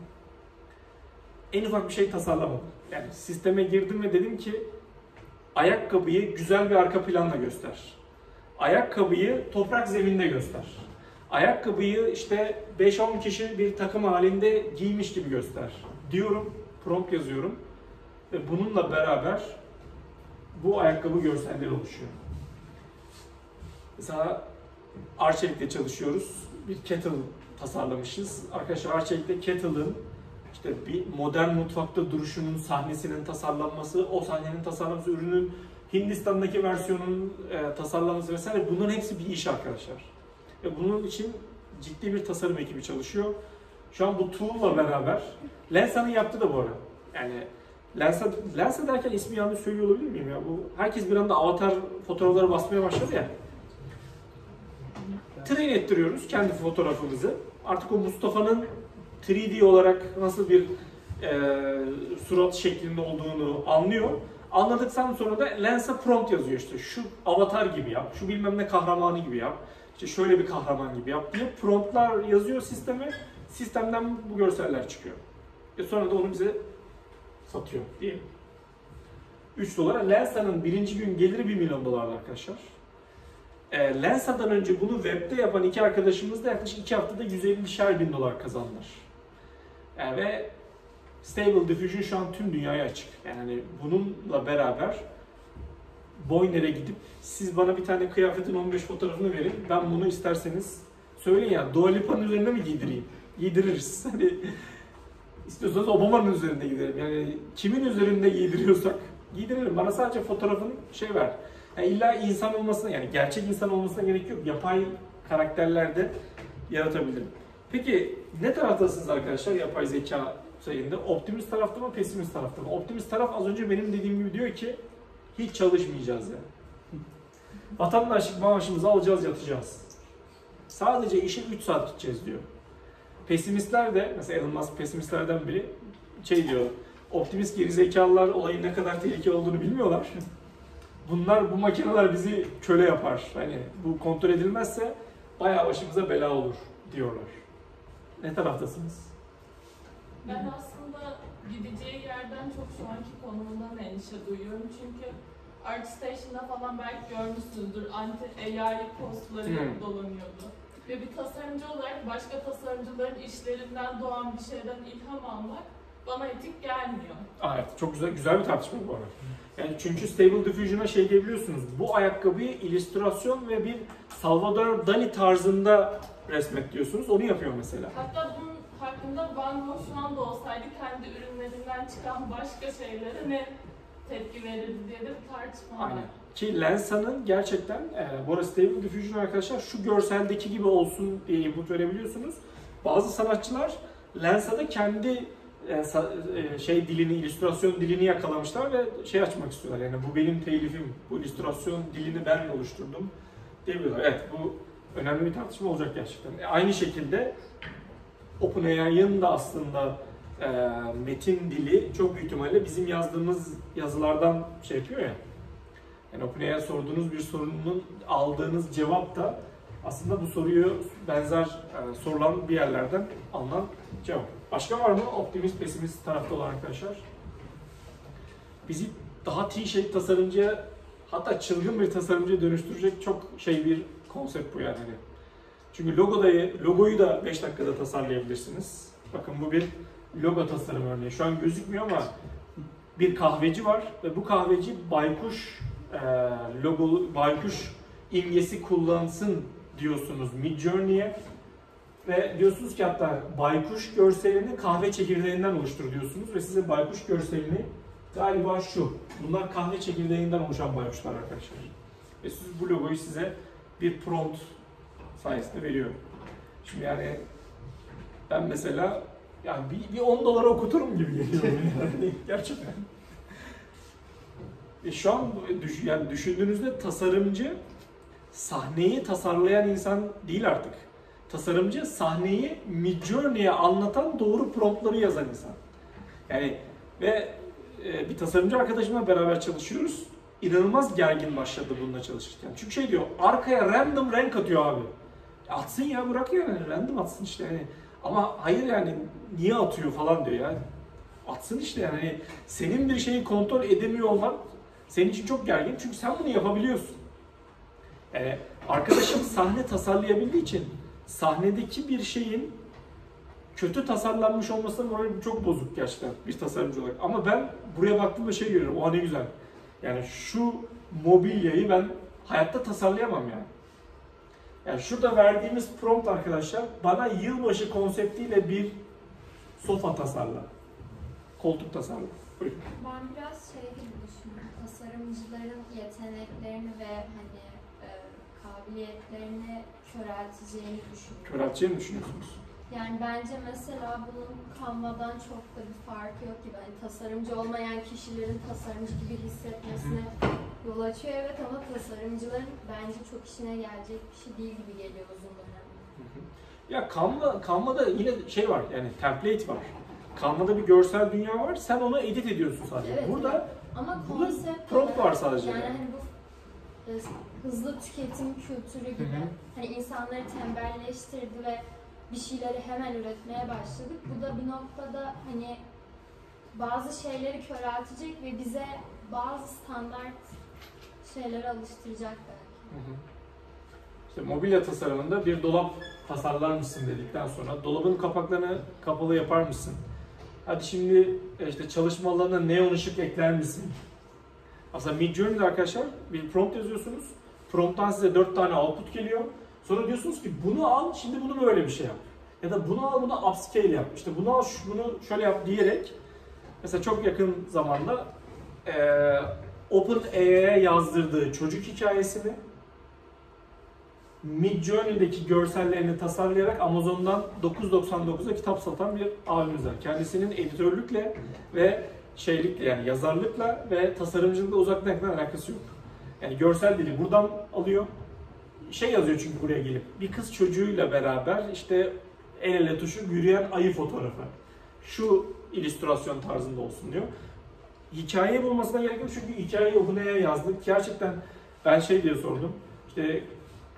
En ufak bir şey tasarlamadım. Yani sisteme girdim ve dedim ki ayakkabıyı güzel bir arka planla göster. Ayakkabıyı toprak zeminde göster. Ayakkabıyı işte 5-10 kişi bir takım halinde giymiş gibi göster. Diyorum, prompt yazıyorum ve bununla beraber bu ayakkabı görselleri oluşuyor. Mesela Arçelik'te çalışıyoruz. Bir kettle tasarlamışız. Arkadaşlar Arçelik'te kettle'ın işte bir modern mutfakta duruşunun sahnesinin tasarlanması, o sahnenin tasarlanması, ürünün Hindistan'daki versiyonun e, tasarlanması vesaire bunların hepsi bir iş arkadaşlar. Ve bunun için ciddi bir tasarım ekibi çalışıyor. Şu an bu tool'la beraber Lensa'nın yaptı da bu arada. Yani Lensa, Lensa derken ismi yanlış söylüyor olabilir miyim ya? Bu herkes bir anda avatar fotoğrafları basmaya başladı ya. Train ettiriyoruz kendi fotoğrafımızı. Artık o Mustafa'nın 3D olarak nasıl bir e, surat şeklinde olduğunu anlıyor. Anladıktan sonra da Lens'a prompt yazıyor işte şu avatar gibi yap, şu bilmem ne kahramanı gibi yap, işte şöyle bir kahraman gibi yap diye promptlar yazıyor sisteme. Sistemden bu görseller çıkıyor. E sonra da onu bize satıyor değil mi? 3 dolara. Lensa'nın birinci gün geliri 1 milyon dolardı arkadaşlar. E, Lensa'dan önce bunu webde yapan iki arkadaşımız da yaklaşık 2 haftada 150'şer bin dolar kazandılar. Yani ve Stable Diffusion şu an tüm dünyaya açık. Yani bununla beraber Boyner'e gidip siz bana bir tane kıyafetin 15 fotoğrafını verin. Ben bunu isterseniz söyleyin ya. Dua Lipa'nın üzerine mi giydireyim? Giydiririz. <laughs> Hani istiyorsanız Obama'nın üzerinde giydirelim. Yani kimin üzerinde giydiriyorsak giydiririm. Bana sadece fotoğrafın şey ver. Yani illa insan olmasına yani gerçek insan olmasına gerek yok. Yapay karakterlerde yaratabilirim. Peki ne taraftasınız arkadaşlar yapay zeka sayında? Optimist tarafta mı, pesimist tarafta mı? Optimist taraf az önce benim dediğim gibi diyor ki hiç çalışmayacağız yani. <laughs> Vatandaşlık maaşımızı alacağız, yatacağız. Sadece işe 3 saat gideceğiz diyor. Pesimistler de, mesela Elon Musk pesimistlerden biri şey diyor, optimist gerizekalılar olayın ne kadar tehlikeli olduğunu bilmiyorlar. Bunlar, bu makineler bizi köle yapar. Hani bu kontrol edilmezse bayağı başımıza bela olur diyorlar. Ne taraftasınız? Ben aslında gideceği yerden çok şu anki konumundan endişe duyuyorum. Çünkü ArtStation'da falan belki görmüşsünüzdür. Anti-AI postları Hmm. dolanıyordu. Ve bir tasarımcı olarak başka tasarımcıların işlerinden doğan bir şeyden ilham almak bana etik gelmiyor. Evet, çok güzel güzel bir tartışma bu arada. Yani çünkü Stable Diffusion'a şey diyebiliyorsunuz. Bu ayakkabıyı illüstrasyon ve bir Salvador Dali tarzında resmet diyorsunuz. Onu yapıyor mesela. Hatta bunun hakkında Van Gogh şu anda olsaydı kendi ürünlerinden çıkan başka şeylere ne tepki verirdi diye de bir tartışma var. Ki Lensa'nın gerçekten, e, arada Stable Diffusion arkadaşlar şu görseldeki gibi olsun diye input verebiliyorsunuz. Bazı sanatçılar Lensa'da kendi e, sa- e, şey dilini, illüstrasyon dilini yakalamışlar ve şey açmak istiyorlar. Yani bu benim telifim, bu illüstrasyon dilini ben oluşturdum diyebiliyorlar. Evet bu önemli bir tartışma olacak gerçekten. E, aynı şekilde OpenAI'ın da aslında e, metin dili çok büyük ihtimalle bizim yazdığımız yazılardan şey yapıyor ya. Yani OpenAI'ye sorduğunuz bir sorunun aldığınız cevap da aslında bu soruyu benzer e, sorulan bir yerlerden alınan cevap. Başka var mı optimist, pesimist tarafta olan arkadaşlar? Bizi daha T-shape tasarımcıya hatta çılgın bir tasarımcıya dönüştürecek çok şey bir konsept bu yani. Çünkü logoda, logoyu da 5 dakikada tasarlayabilirsiniz. Bakın bu bir logo tasarım örneği. Şu an gözükmüyor ama bir kahveci var ve bu kahveci baykuş e, logo, baykuş imgesi kullansın diyorsunuz Midjourney'e ve diyorsunuz ki hatta baykuş görselini kahve çekirdeğinden oluştur diyorsunuz ve size baykuş görselini galiba şu. Bunlar kahve çekirdeğinden oluşan baykuşlar arkadaşlar. Ve siz bu logoyu size bir prompt sayesinde veriyor. Şimdi yani ben mesela yani bir, bir 10 dolara okuturum gibi geliyor yani <laughs> gerçekten. E şu an bu- düş, yani düşündüğünüzde tasarımcı sahneyi tasarlayan insan değil artık. Tasarımcı sahneyi Midjourney'e anlatan doğru promptları yazan insan. Yani ve e, bir tasarımcı arkadaşımla beraber çalışıyoruz. İnanılmaz gergin başladı bununla çalışırken. Çünkü şey diyor, arkaya random renk atıyor abi. Atsın ya bırak yani, random atsın işte yani. Ama hayır yani niye atıyor falan diyor ya. Atsın işte yani. Hani senin bir şeyi kontrol edemiyor olman senin için çok gergin. Çünkü sen bunu yapabiliyorsun. Yani arkadaşım sahne tasarlayabildiği için sahnedeki bir şeyin kötü tasarlanmış olmasına moralim çok bozuk gerçekten bir tasarımcı olarak. Ama ben buraya baktığımda şey görüyorum. Oha ne güzel. Yani şu mobilyayı ben hayatta tasarlayamam yani. Yani şurada verdiğimiz prompt arkadaşlar bana yılbaşı konseptiyle bir sofa tasarla. Koltuk tasarla. Buyurun. Ben biraz şey gibi düşünüyorum. Tasarımcıların yeteneklerini ve hani e, kabiliyetlerini körelteceğini düşünüyorum. Körelteceğini düşünüyorsunuz? Yani bence mesela bunun Canva'dan çok da bir farkı yok gibi. Hani tasarımcı olmayan kişilerin tasarımcı gibi hissetmesine yol açıyor. Evet ama tasarımcıların bence çok işine gelecek bir şey değil gibi geliyor uzun dönem. Ya Canva, Canva'da yine şey var yani template var. Canva'da bir görsel dünya var. Sen onu edit ediyorsun sadece. Evet, Burada Ama Burada konsept prompt var sadece. Yani hani bu e, hızlı tüketim kültürü gibi Hı hı. hani insanları tembelleştirdi ve bir şeyleri hemen üretmeye başladık. Bu da bir noktada hani bazı şeyleri köreltecek ve bize bazı standart şeylere alıştıracak belki. İşte mobilya tasarımında bir dolap tasarlar mısın dedikten sonra dolabın kapaklarını kapalı yapar mısın? Hadi şimdi e, işte çalışma alanına neon ışık ekler misin? Aslında Midjourney'de arkadaşlar bir prompt yazıyorsunuz. Prompttan size 4 tane output geliyor. Sonra diyorsunuz ki bunu al, şimdi bunu böyle bir şey yap. Ya da bunu al, bunu upscale yap. İşte bunu al, bunu şöyle yap diyerek mesela çok yakın zamanda eee OpenAI'ye yazdırdığı çocuk hikayesini Midjourney'deki görsellerini tasarlayarak Amazon'dan 9.99'a kitap satan bir abimiz var. Kendisinin editörlükle ve şeylikle yani yazarlıkla ve tasarımcılıkla uzaktan yakından alakası yok. Yani görsel dili buradan alıyor. Şey yazıyor çünkü buraya gelip bir kız çocuğuyla beraber işte el ele tutuşup yürüyen ayı fotoğrafı. Şu illüstrasyon tarzında olsun diyor. Hikaye bulmasına gerek yok çünkü hikayeyi OpenAI'ya yazdık. Gerçekten ben şey diye sordum. İşte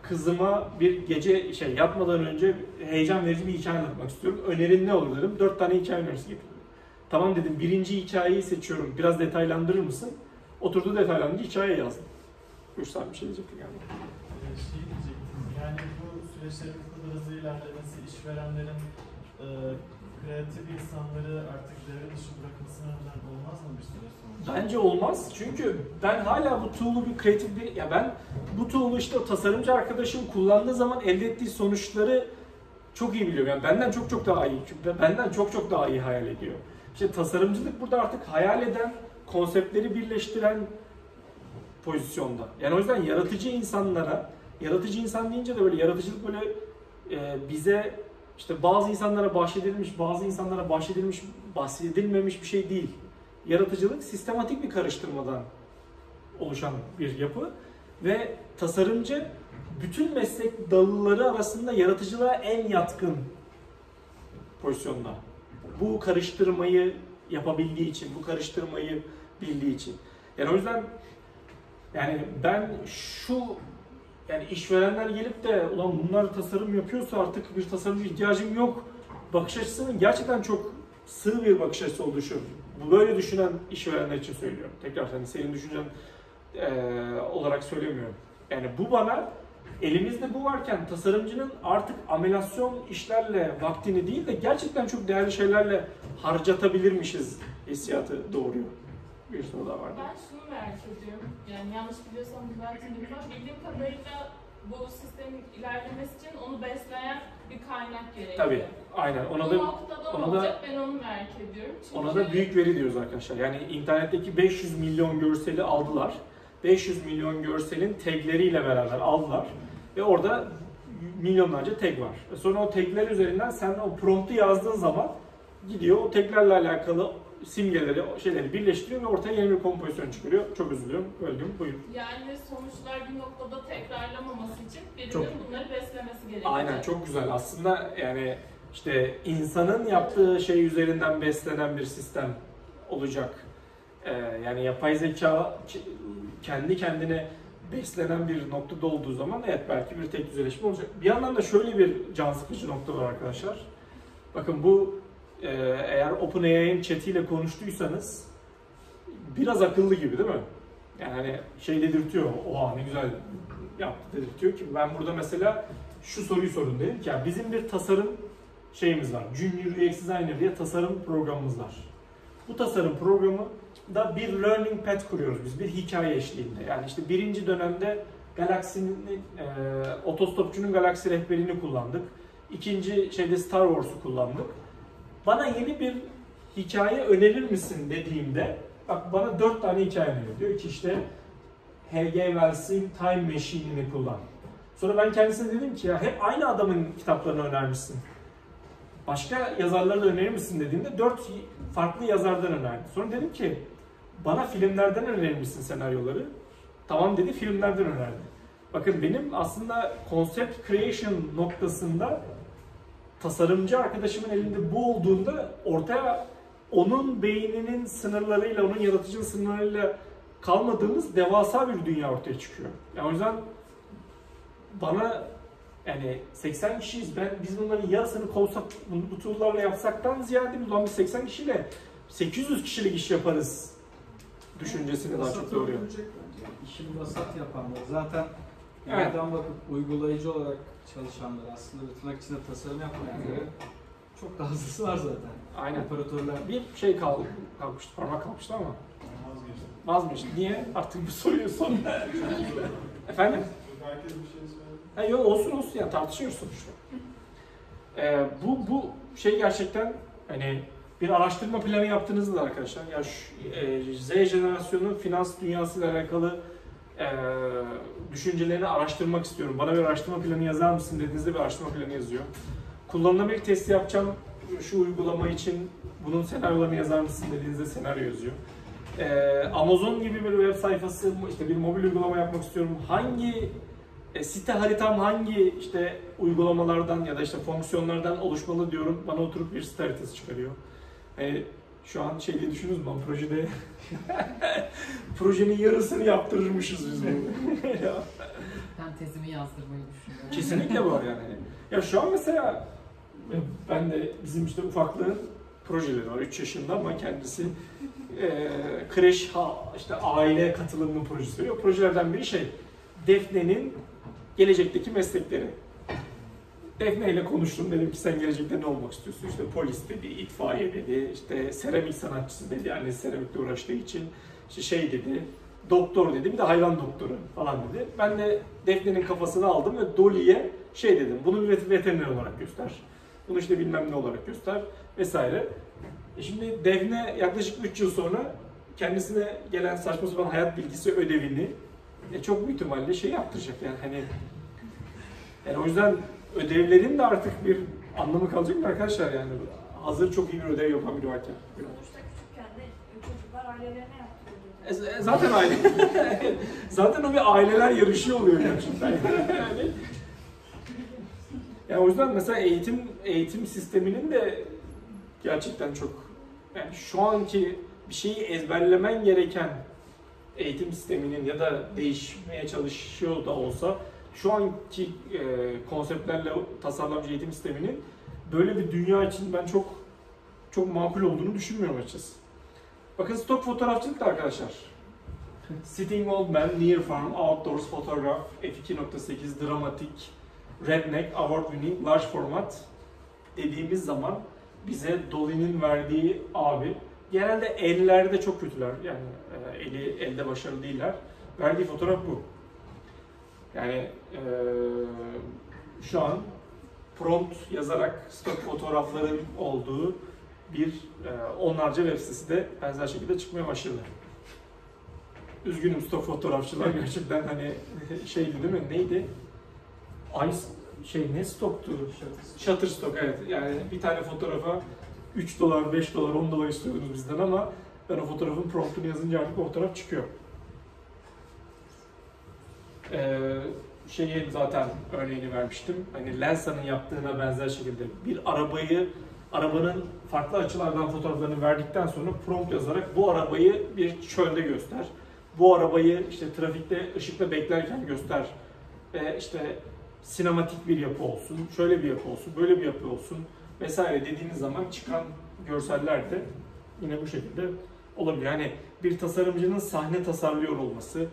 kızıma bir gece şey yatmadan önce heyecan verici bir hikaye anlatmak istiyorum. Önerin ne olur dedim. Dört tane hikaye önerisi getirdim. Tamam dedim birinci hikayeyi seçiyorum. Biraz detaylandırır mısın? Oturdu detaylandırdı hikaye yazdım. Saat bir şey diyecektik yani. Şey diyecektim, yani bu süreçlerin bu kadar hızlı ilerlemesi, işverenlerin e, kreatif insanları artık devre dışı bırakmasına neden Bence olmaz. Çünkü ben hala bu tool'u bir kreatif bir... Ya ben bu tool'u işte o tasarımcı arkadaşım kullandığı zaman elde ettiği sonuçları çok iyi biliyorum. Yani benden çok çok daha iyi. Çünkü benden çok çok daha iyi hayal ediyor. İşte tasarımcılık burada artık hayal eden, konseptleri birleştiren pozisyonda. Yani o yüzden yaratıcı insanlara, yaratıcı insan deyince de böyle yaratıcılık böyle e, bize işte bazı insanlara bahşedilmiş, bazı insanlara bahşedilmiş, bahsedilmemiş bir şey değil. Yaratıcılık sistematik bir karıştırmadan oluşan bir yapı ve tasarımcı bütün meslek dalları arasında yaratıcılığa en yatkın pozisyonda. Bu karıştırmayı yapabildiği için, bu karıştırmayı bildiği için. Yani o yüzden yani ben şu yani işverenler gelip de ulan bunlar tasarım yapıyorsa artık bir tasarımcı ihtiyacım yok bakış açısının gerçekten çok sığ bir bakış açısı olduğu şu. Bu böyle düşünen işverenler için söylüyorum. Tekrar hani senin düşüncen eee, olarak söylemiyorum. Yani bu bana elimizde bu varken tasarımcının artık amelasyon işlerle vaktini değil de gerçekten çok değerli şeylerle harcatabilirmişiz hissiyatı doğuruyor. Bir soru daha vardı. Ben şunu merak ediyorum. Yani yanlış biliyorsam düzeltin lütfen. Bildiğim kadarıyla bu sistemin ilerlemesi için onu besleyen bir kaynak gerekiyor. Tabii, aynen. Ona bu da noktada ona ne da- olacak ben onu merak ediyorum. Çünkü Ona da büyük veri diyoruz arkadaşlar. Yani internetteki 500 milyon görseli aldılar. 500 milyon görselin tagleriyle beraber aldılar. Ve orada milyonlarca tag var. Ve sonra o tagler üzerinden sen o promptu yazdığın zaman gidiyor o taglerle alakalı simgeleri, şeyleri birleştiriyor ve ortaya yeni bir kompozisyon çıkarıyor. Çok üzülüyorum. Öldüm. Buyurun. Yani sonuçlar bir noktada tekrarlamaması için birinin Çok- bunları beslemesi gerekiyor. Aynen çok güzel. Aslında yani işte insanın yaptığı şey üzerinden beslenen bir sistem olacak. Ee, yani yapay zeka kendi kendine beslenen bir noktada olduğu zaman evet belki bir tek düzeleşme olacak. Bir yandan da şöyle bir can sıkıcı nokta var arkadaşlar. Bakın bu e, eğer OpenAI'nin chat'iyle konuştuysanız biraz akıllı gibi değil mi? Yani hani şey dedirtiyor, oha ne güzel yaptı dedirtiyor ki ben burada mesela şu soruyu sorun dedim ki ya bizim bir tasarım şeyimiz var. Junior UX Designer diye tasarım programımız var. Bu tasarım programı da bir learning path kuruyoruz biz bir hikaye eşliğinde. Yani işte birinci dönemde Galaxy'nin e, otostopçunun Galaxy rehberini kullandık. İkinci şeyde Star Wars'u kullandık. Bana yeni bir hikaye önerir misin dediğimde bak bana dört tane hikaye öneriyor. Diyor ki işte H.G. Wells'in Time Machine'ini kullan. Sonra ben kendisine dedim ki ya hep aynı adamın kitaplarını önermişsin. Başka yazarları da önerir misin dediğimde dört farklı yazardan önerdi. Sonra dedim ki bana filmlerden önerir misin senaryoları? Tamam dedi filmlerden önerdi. Bakın benim aslında concept creation noktasında tasarımcı arkadaşımın elinde bu olduğunda ortaya onun beyninin sınırlarıyla, onun yaratıcı sınırlarıyla kalmadığımız devasa bir dünya ortaya çıkıyor. Yani o yüzden bana yani 80 kişiyiz. Ben biz bunların yarısını kovsak, bunu bu tool'larla yapsaktan ziyade biz ulan biz 80 kişiyle 800 kişilik iş yaparız düşüncesini daha çok doğuruyor. İşini vasat yapanlar. Zaten Evet. yerden bakıp uygulayıcı olarak çalışanlar aslında bir tırnak içinde tasarım yapmayanları çok daha hızlısı var zaten. Aynen. Operatörler Bir şey kaldı, kalmıştı, parmak kalmıştı ama Ben vazgeçtim. vazgeçti. Niye? Artık bu soruyu sor. <laughs> Efendim? Herkes bir şey söyledi. Ha, yok olsun olsun ya tartışıyoruz sonuçta. Ee, bu bu şey gerçekten hani bir araştırma planı yaptığınızda da arkadaşlar ya şu, e, Z jenerasyonu finans dünyasıyla alakalı e, düşüncelerini araştırmak istiyorum. Bana bir araştırma planı yazar mısın dediğinizde bir araştırma planı yazıyor. Kullanılabilir testi yapacağım şu uygulama için bunun senaryolarını yazar mısın dediğinizde senaryo yazıyor. Ee, Amazon gibi bir web sayfası, işte bir mobil uygulama yapmak istiyorum. Hangi e, site haritam hangi işte uygulamalardan ya da işte fonksiyonlardan oluşmalı diyorum. Bana oturup bir site haritası çıkarıyor. Yani şu an şey diye düşünürüz? Lan Projede <laughs> projenin yarısını yaptırırmışız biz bunu. <laughs> Ya, Ben tezimi yazdırmayı düşünüyorum. Kesinlikle var yani. Ya şu an mesela ben de bizim işte ufaklığın projeleri var 3 yaşında ama kendisi e, kreş ha, işte aile katılımının projesi veriyor. Projelerden biri şey Defne'nin gelecekteki meslekleri. Defne ile konuştum dedim ki sen gelecekte ne olmak istiyorsun? İşte polis dedi, itfaiye dedi, işte seramik sanatçısı dedi yani seramikle uğraştığı için işte şey dedi, doktor dedi, bir de hayvan doktoru falan dedi. Ben de Defne'nin kafasını aldım ve Dolly'ye şey dedim, bunu bir vet- veteriner olarak göster. Bunu işte bilmem ne olarak göster vesaire. E şimdi Defne yaklaşık 3 yıl sonra kendisine gelen saçma sapan hayat bilgisi ödevini e çok büyük ihtimalle şey yaptıracak yani hani yani o yüzden ödevlerin de artık bir anlamı kalacak mı arkadaşlar yani hazır çok iyi bir ödev yapan biri varken. Sonuçta küçükken de çocuklar ailelerine yaptırıyordu. E, zaten aile <laughs> zaten o bir aileler yarışı oluyor gerçekten yani. Yani o yüzden mesela eğitim eğitim sisteminin de gerçekten çok yani şu anki bir şeyi ezberlemen gereken eğitim sisteminin ya da değişmeye çalışıyor da olsa şu anki e, konseptlerle tasarlanmış eğitim sisteminin böyle bir dünya için ben çok çok makul olduğunu düşünmüyorum açıkçası. Bakın stok fotoğrafçılık da arkadaşlar. Sitting Old Man, Near Farm, Outdoors Photograph, F2.8 Dramatik, Redneck, Award Winning, Large Format dediğimiz zaman bize Dolly'nin verdiği abi genelde ellerde çok kötüler yani e, eli elde başarılı değiller. Verdiği fotoğraf bu. Yani şu an prompt yazarak stok fotoğrafların olduğu bir e, onlarca web sitesi de benzer şekilde çıkmaya başladı. Üzgünüm stok fotoğrafçılar gerçekten hani şeydi değil mi? Neydi? Ay şey ne stoktu? Shutterstock evet. Yani bir tane fotoğrafa 3 dolar, 5 dolar, 10 dolar istiyordunuz bizden ama ben o fotoğrafın promptunu yazınca artık o fotoğraf çıkıyor. Ee, şeyi zaten örneğini vermiştim. Hani Lensa'nın yaptığına benzer şekilde bir arabayı arabanın farklı açılardan fotoğraflarını verdikten sonra prompt yazarak bu arabayı bir çölde göster. Bu arabayı işte trafikte ışıkla beklerken göster. Ve işte sinematik bir yapı olsun, şöyle bir yapı olsun, böyle bir yapı olsun vesaire dediğiniz zaman çıkan görseller de yine bu şekilde olabilir. Yani bir tasarımcının sahne tasarlıyor olması,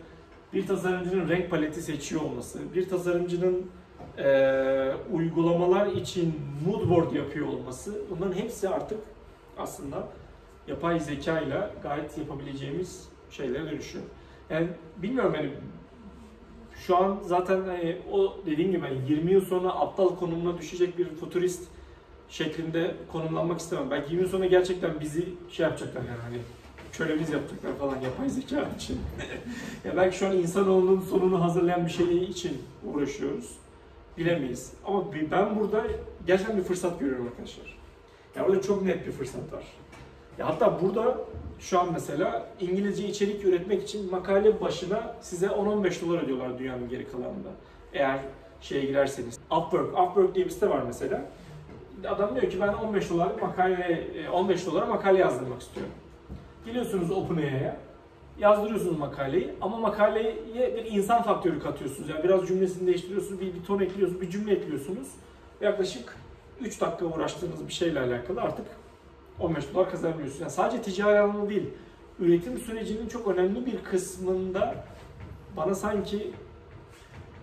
bir tasarımcının renk paleti seçiyor olması, bir tasarımcının eee, uygulamalar için mood board yapıyor olması bunların hepsi artık aslında yapay zeka ile gayet yapabileceğimiz şeylere dönüşüyor. Yani bilmiyorum hani şu an zaten hani o dediğim gibi hani 20 yıl sonra aptal konumuna düşecek bir futurist şeklinde konumlanmak istemem. Belki 20 yıl sonra gerçekten bizi şey yapacaklar yani hani kölemiz yapacaklar falan yapay zeka için. <laughs> ya belki şu an insanoğlunun sonunu hazırlayan bir şey için uğraşıyoruz. Bilemeyiz. Ama ben burada gerçekten bir fırsat görüyorum arkadaşlar. Ya burada çok net bir fırsat var. Ya hatta burada şu an mesela İngilizce içerik üretmek için makale başına size 10-15 dolar ödüyorlar dünyanın geri kalanında. Eğer şeye girerseniz. Upwork, Upwork diye bir site var mesela. Adam diyor ki ben 15 dolar makale, e, 15 dolara makale yazdırmak istiyorum. Geliyorsunuz OpenAI'ya, yazdırıyorsunuz makaleyi ama makaleye bir insan faktörü katıyorsunuz. Yani biraz cümlesini değiştiriyorsunuz, bir, bir ton ekliyorsunuz, bir cümle ekliyorsunuz. Yaklaşık 3 dakika uğraştığınız bir şeyle alakalı artık 15 dolar kazanabiliyorsunuz. Yani sadece ticari anlamda değil, üretim sürecinin çok önemli bir kısmında bana sanki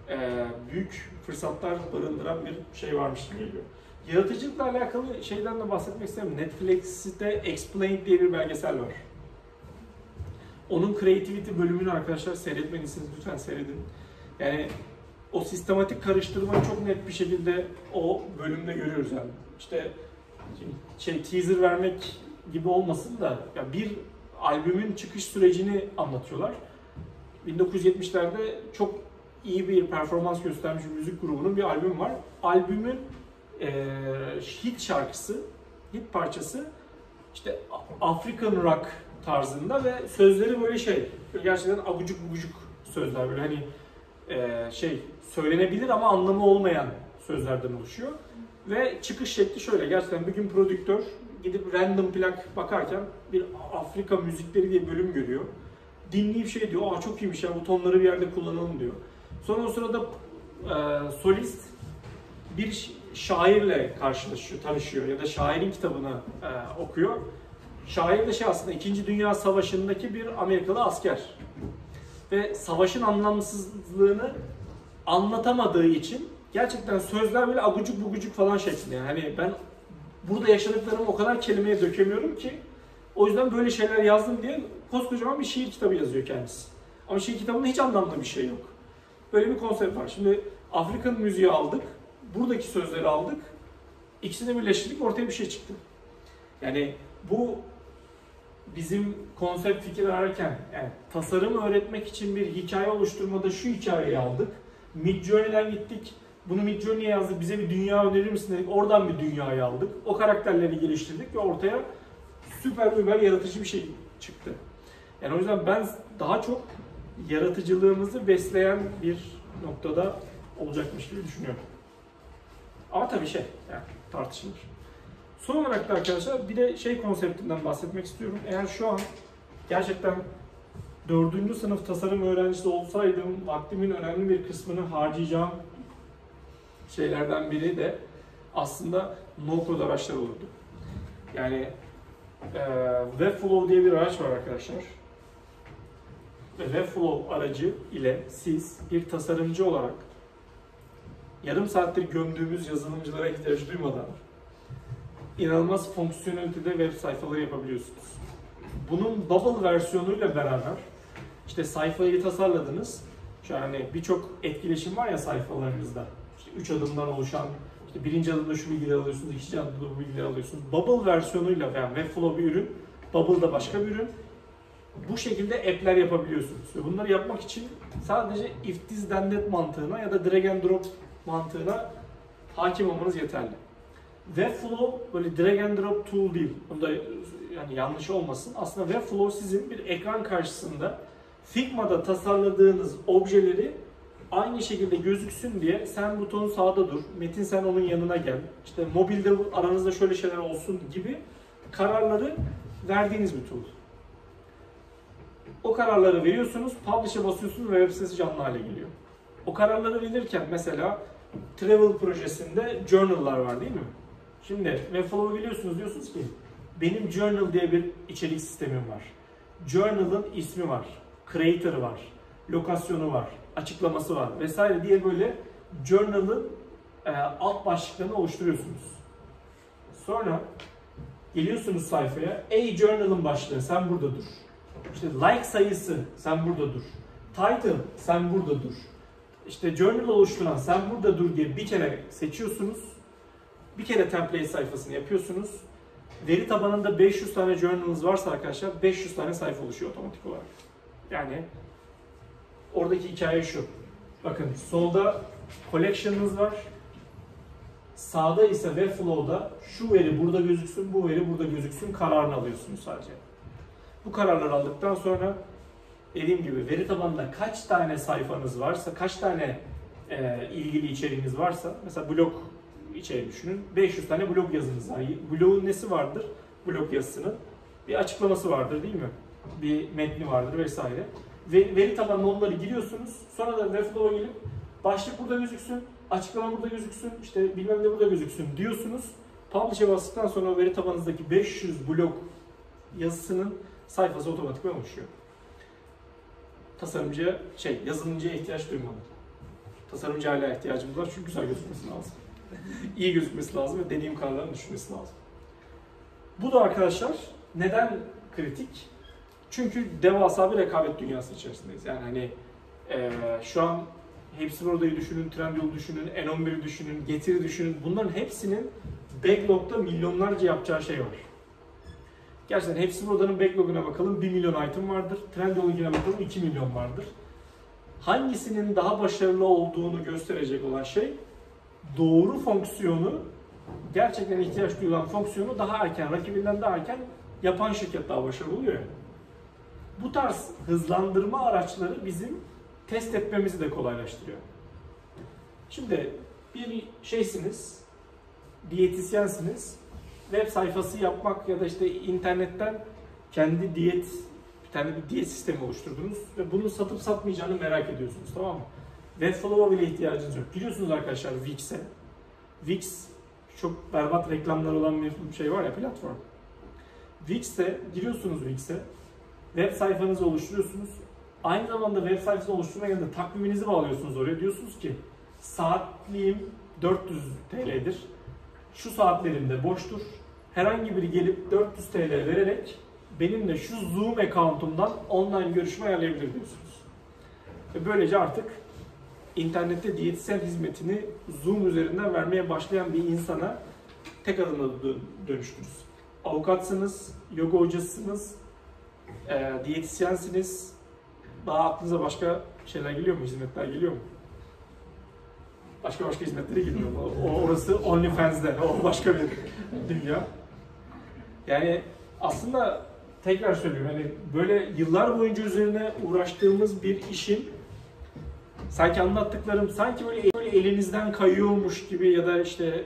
e, büyük fırsatlar barındıran bir şey varmış gibi geliyor. Yaratıcılıkla alakalı şeyden de bahsetmek isterim. Netflix'te Explained diye bir belgesel var. Onun creativity bölümünü arkadaşlar seyretmelisiniz. Lütfen seyredin. Yani o sistematik karıştırmayı çok net bir şekilde o bölümde görüyoruz yani. İşte şey teaser vermek gibi olmasın da ya bir albümün çıkış sürecini anlatıyorlar. 1970'lerde çok iyi bir performans göstermiş bir müzik grubunun bir albüm var. Albümün eee hit şarkısı, hit parçası işte African rock tarzında ve sözleri böyle şey, gerçekten abucuk bugucuk sözler böyle hani eee, şey söylenebilir ama anlamı olmayan sözlerden oluşuyor. Ve çıkış şekli şöyle, gerçekten bir gün prodüktör gidip random plak bakarken bir Afrika müzikleri diye bölüm görüyor. Dinleyip şey diyor, aa çok iyiymiş ya bu tonları bir yerde kullanalım diyor. Sonra o sırada e, solist bir şairle karşılaşıyor, tanışıyor ya da şairin kitabını e, okuyor. Şair de şey aslında 2. Dünya Savaşı'ndaki bir Amerikalı asker. Ve savaşın anlamsızlığını anlatamadığı için gerçekten sözler böyle agucuk bugucuk falan şeklinde. Yani hani ben burada yaşadıklarımı o kadar kelimeye dökemiyorum ki o yüzden böyle şeyler yazdım diye koskocaman bir şiir kitabı yazıyor kendisi. Ama şiir kitabında hiç anlamlı bir şey yok. Böyle bir konsept var. Şimdi Afrikan müziği aldık, buradaki sözleri aldık, ikisini birleştirdik, ortaya bir şey çıktı. Yani bu bizim konsept fikir ararken, yani tasarım öğretmek için bir hikaye oluşturmada şu hikayeyi aldık. Midjourney'den gittik, bunu Midjourney'e yazdık, bize bir dünya önerir misin dedik, oradan bir dünyayı aldık. O karakterleri geliştirdik ve ortaya süper über yaratıcı bir şey çıktı. Yani o yüzden ben daha çok yaratıcılığımızı besleyen bir noktada olacakmış gibi düşünüyorum. Ama tabii şey, yani tartışılır. Son olarak da arkadaşlar bir de şey konseptinden bahsetmek istiyorum. Eğer şu an gerçekten dördüncü sınıf tasarım öğrencisi olsaydım vaktimin önemli bir kısmını harcayacağım şeylerden biri de aslında no-code araçlar olurdu. Yani e, Webflow diye bir araç var arkadaşlar. Webflow aracı ile siz bir tasarımcı olarak yarım saattir gömdüğümüz yazılımcılara ihtiyaç duymadan inanılmaz fonksiyonelitede web sayfaları yapabiliyorsunuz. Bunun Bubble versiyonuyla beraber işte sayfayı tasarladınız. Şu an hani birçok etkileşim var ya sayfalarınızda. İşte üç adımdan oluşan, işte birinci adımda şu bilgileri alıyorsunuz, ikinci adımda bu bilgileri alıyorsunuz. Bubble versiyonuyla yani Webflow bir ürün, Bubble da başka bir ürün. Bu şekilde app'ler yapabiliyorsunuz. Ve bunları yapmak için sadece if this then that mantığına ya da drag and drop mantığına hakim olmanız yeterli. Webflow böyle drag and drop tool değil. Bunda yani yanlış olmasın. Aslında Webflow sizin bir ekran karşısında Figma'da tasarladığınız objeleri aynı şekilde gözüksün diye sen buton sağda dur, Metin sen onun yanına gel, işte mobilde aranızda şöyle şeyler olsun gibi kararları verdiğiniz bir tool. O kararları veriyorsunuz, publish'e basıyorsunuz ve web sitesi canlı hale geliyor. O kararları verirken mesela travel projesinde journal'lar var değil mi? Şimdi Webflow'u biliyorsunuz diyorsunuz ki benim journal diye bir içerik sistemim var. Journal'ın ismi var, creator'ı var, lokasyonu var, açıklaması var vesaire diye böyle journal'ın e, alt başlıklarını oluşturuyorsunuz. Sonra geliyorsunuz sayfaya. Ey journal'ın başlığı sen burada dur. İşte like sayısı sen burada dur. Title sen burada dur. İşte journal oluşturan sen burada dur diye bir kere seçiyorsunuz. Bir kere template sayfasını yapıyorsunuz. Veri tabanında 500 tane journal'ınız varsa arkadaşlar 500 tane sayfa oluşuyor otomatik olarak. Yani oradaki hikaye şu. Bakın solda collection'ınız var. Sağda ise Webflow'da şu veri burada gözüksün, bu veri burada gözüksün kararını alıyorsunuz sadece. Bu kararları aldıktan sonra dediğim gibi veri tabanında kaç tane sayfanız varsa, kaç tane e, ilgili içeriğiniz varsa, mesela blog içeri düşünün. 500 tane blog yazınız var. Blogun nesi vardır? Blog yazısının bir açıklaması vardır değil mi? Bir metni vardır vesaire. Ve veri tabanına onları giriyorsunuz. Sonra da Webflow'a gelip başlık burada gözüksün, açıklama burada gözüksün, işte bilmem ne burada gözüksün diyorsunuz. Publish'e bastıktan sonra veri tabanınızdaki 500 blog yazısının sayfası otomatikman oluşuyor. Tasarımcıya, şey, yazılımcıya ihtiyaç duymadı. Tasarımcı hala ihtiyacımız var çünkü güzel gözükmesi lazım. <laughs> İyi gözükmesi lazım ve deneyim kararlarını düşünmesi lazım. Bu da arkadaşlar neden kritik? Çünkü devasa bir rekabet dünyası içerisindeyiz. Yani hani eee, şu an hepsi buradayı düşünün, Trendyol düşünün, N11'i düşünün, Getiri düşünün. Bunların hepsinin backlog'da milyonlarca yapacağı şey var. Gerçekten hepsi buradanın backlog'una bakalım 1 milyon item vardır. Trendyol'unkine bakalım 2 milyon vardır. Hangisinin daha başarılı olduğunu gösterecek olan şey doğru fonksiyonu gerçekten ihtiyaç duyulan fonksiyonu daha erken, rakibinden daha erken yapan şirket daha başarılı oluyor. yani. Bu tarz hızlandırma araçları bizim test etmemizi de kolaylaştırıyor. Şimdi bir şeysiniz, diyetisyensiniz, web sayfası yapmak ya da işte internetten kendi diyet, bir tane bir diyet sistemi oluşturdunuz ve bunu satıp satmayacağını merak ediyorsunuz tamam mı? Webflow'a bile ihtiyacınız yok. Giriyorsunuz arkadaşlar Wix'e. Wix çok berbat reklamlar olan bir şey var ya platform. Wix'e giriyorsunuz Wix'e. Web sayfanızı oluşturuyorsunuz. Aynı zamanda web sayfasını oluşturma yanında takviminizi bağlıyorsunuz oraya. Diyorsunuz ki saatliğim 400 TL'dir. Şu saatlerimde boştur. Herhangi biri gelip 400 TL vererek benimle şu Zoom account'umdan online görüşme ayarlayabilir diyorsunuz. Ve böylece artık internette diyetisyen hizmetini Zoom üzerinden vermeye başlayan bir insana tek adımla dö- dönüştünüz. Avukatsınız, yoga hocasısınız, e, diyetisyensiniz. Daha aklınıza başka şeyler geliyor mu? Hizmetler geliyor mu? Başka başka hizmetlere geliyor. O, o- orası OnlyFans'de. O başka bir dünya. Yani aslında tekrar söylüyorum hani böyle yıllar boyunca üzerine uğraştığımız bir işin sanki anlattıklarım sanki böyle, böyle elinizden kayıyormuş gibi ya da işte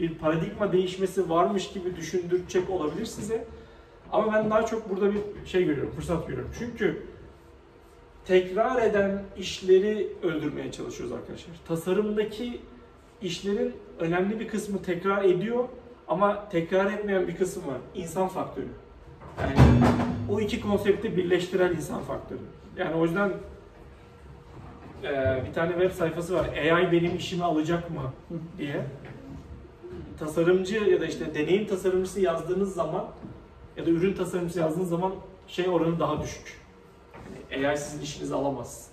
bir paradigma değişmesi varmış gibi düşündürecek olabilir size. Ama ben daha çok burada bir şey görüyorum, fırsat görüyorum. Çünkü tekrar eden işleri öldürmeye çalışıyoruz arkadaşlar. Tasarımdaki işlerin önemli bir kısmı tekrar ediyor ama tekrar etmeyen bir kısım var. İnsan faktörü. Yani o iki konsepti birleştiren insan faktörü. Yani o yüzden eee, bir tane web sayfası var. AI benim işimi alacak mı diye. Tasarımcı ya da işte deneyim tasarımcısı yazdığınız zaman ya da ürün tasarımcısı yazdığınız zaman şey oranı daha düşük. Yani AI sizin işinizi alamaz.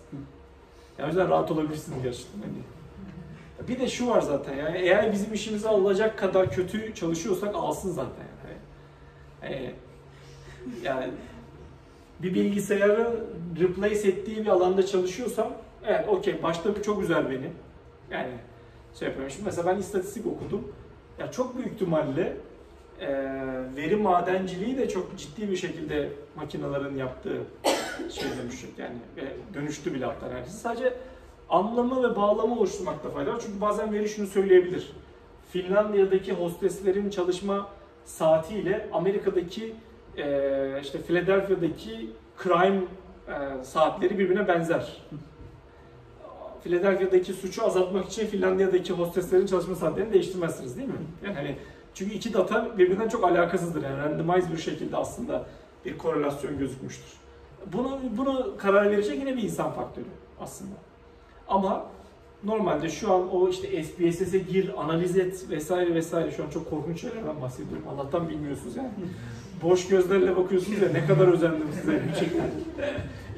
Yani o yüzden rahat olabilirsiniz gerçekten. Hani. Bir de şu var zaten yani eğer bizim işimizi alacak kadar kötü çalışıyorsak alsın zaten yani. Hani, yani bir bilgisayarı replace ettiği bir alanda çalışıyorsam evet okey başta çok güzel beni. Yani şey yapıyorum. Şimdi mesela ben istatistik okudum. Ya çok büyük ihtimalle e, veri madenciliği de çok ciddi bir şekilde makinelerin yaptığı <coughs> şey dönüşecek yani ve dönüştü bile hatta neredeyse. Sadece anlamı ve bağlamı oluşturmakta fayda var. Çünkü bazen veri şunu söyleyebilir. Finlandiya'daki hosteslerin çalışma saatiyle Amerika'daki e, işte Philadelphia'daki crime e, saatleri birbirine benzer. Philadelphia'daki suçu azaltmak için Finlandiya'daki hosteslerin çalışma saatlerini değiştirmezsiniz değil mi? Yani hani çünkü iki data birbirinden çok alakasızdır yani randomize bir şekilde aslında bir korelasyon gözükmüştür. Bunu bunu karar verecek yine bir insan faktörü aslında. Ama normalde şu an o işte SPSS'e gir, analiz et vesaire vesaire şu an çok korkunç şeylerden bahsediyorum. Allah'tan bilmiyorsunuz yani. Boş gözlerle bakıyorsunuz ya ne kadar özendim size gerçekten.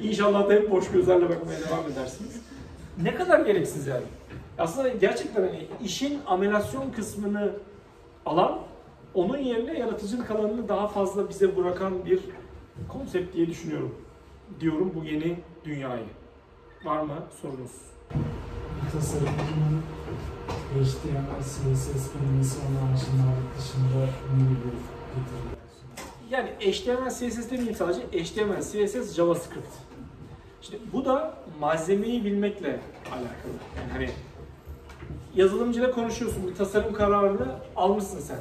İnşallah da hep boş gözlerle bakmaya devam edersiniz. Ne kadar gereksiz yani. Aslında gerçekten hani işin amelasyon kısmını alan onun yerine yaratıcılık alanını daha fazla bize bırakan bir konsept diye düşünüyorum. Diyorum bu yeni dünyayı. Var mı sorunuz? tasarımcının HTML, CSS bilmesi onun aşinalık dışında ne gibi getiriler sunar? Yani HTML, CSS demeyeyim sadece HTML, CSS, JavaScript. İşte bu da malzemeyi bilmekle alakalı. Yani hani yazılımcıyla konuşuyorsun. Bir tasarım kararını almışsın sen.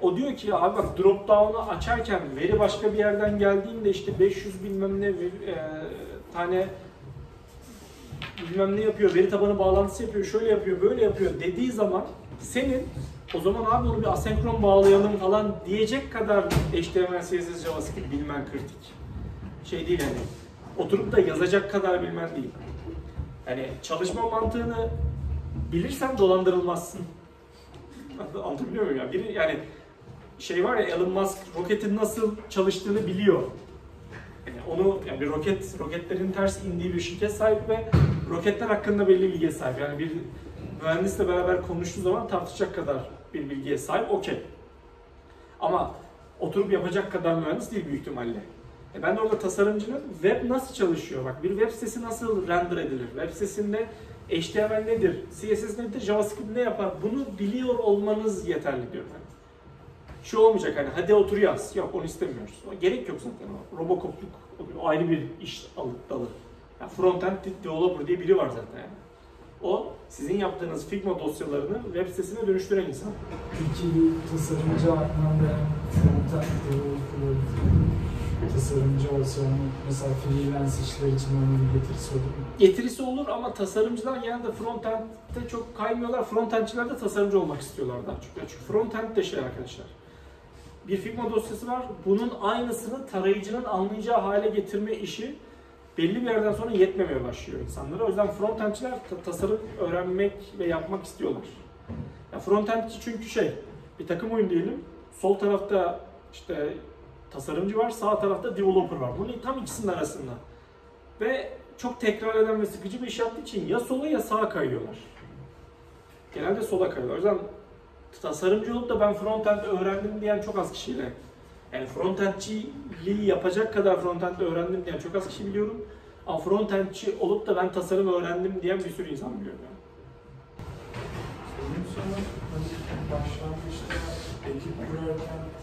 O diyor ki abi bak drop down'u açarken veri başka bir yerden geldiğinde işte 500 bilmem ne e, tane bilmem ne yapıyor, veri tabanı bağlantısı yapıyor, şöyle yapıyor, böyle yapıyor dediği zaman senin o zaman abi onu bir asenkron bağlayalım falan diyecek kadar HTML, CSS, JavaScript bilmen kritik. Şey değil hani oturup da yazacak kadar bilmen değil. Hani çalışma mantığını bilirsen dolandırılmazsın. <laughs> Anlatabiliyor muyum ya? Biri yani şey var ya Elon Musk roketin nasıl çalıştığını biliyor. Yani onu yani bir roket roketlerin ters indiği bir şirket sahip ve roketler hakkında belli bilgiye sahip. Yani bir mühendisle beraber konuştuğu zaman tartışacak kadar bir bilgiye sahip okey. Ama oturup yapacak kadar mühendis değil büyük ihtimalle. E ben de orada tasarımcının web nasıl çalışıyor? Bak bir web sitesi nasıl render edilir? Web sitesinde HTML nedir? CSS nedir? JavaScript ne yapar? Bunu biliyor olmanız yeterli diyorum ben. Şu olmayacak hani hadi otur yaz. Yok onu istemiyoruz. Gerek yok zaten o. Robocopluk o ayrı bir iş alı- dalı. Yani frontend developer diye biri var zaten yani. O sizin yaptığınız Figma dosyalarını web sitesine dönüştüren insan. Peki tasarımcı anlamda frontend developer tasarımcı olsa mesela freelance işler için onu bir getirisi olur mu? Getirisi olur ama tasarımcılar genelde frontend'de çok kaymıyorlar. Frontendçiler de tasarımcı olmak istiyorlar daha çok. Çünkü frontend de şey arkadaşlar. Bir Figma dosyası var. Bunun aynısını tarayıcının anlayacağı hale getirme işi belli bir yerden sonra yetmemeye başlıyor insanlara. O yüzden frontendçiler ta- tasarım öğrenmek ve yapmak istiyorlar. Ya frontendçi çünkü şey, bir takım oyun diyelim. Sol tarafta işte tasarımcı var, sağ tarafta developer var. Bunun tam ikisinin arasında. Ve çok tekrar eden ve sıkıcı bir iş yaptığı için ya sola ya sağa kayıyorlar. Genelde sola kayıyorlar. O yüzden tasarımcı olup da ben frontend öğrendim diyen çok az kişiyle. Yani frontendçiliği yapacak kadar frontend öğrendim diyen çok az kişi biliyorum. Ama frontendçi olup da ben tasarım öğrendim diyen bir sürü insan biliyorum. Yani. Benim sana hani başlangıçta ekip kurarken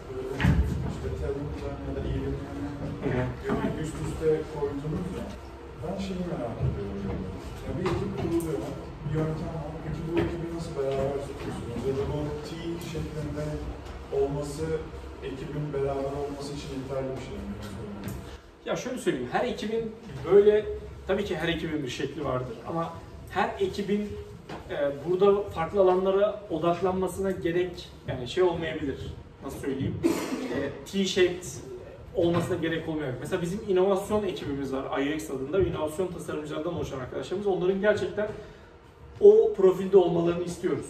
koydunuz ya. Ben şeyi merak ediyorum. Ya bir ekip kuruluyor, bir yöntem var. Peki bu ekibi nasıl beraber tutuyorsunuz? Ya da bu team şeklinde olması, ekibin beraber olması için yeterli bir şey mi? Ya şöyle söyleyeyim, her ekibin böyle, tabii ki her ekibin bir şekli vardır ama her ekibin e, burada farklı alanlara odaklanmasına gerek, yani şey olmayabilir, nasıl söyleyeyim, e, T-shaped olmasına gerek olmayabilir. Mesela bizim inovasyon ekibimiz var, IUX adında, inovasyon tasarımcılardan oluşan arkadaşlarımız. Onların gerçekten o profilde olmalarını istiyoruz.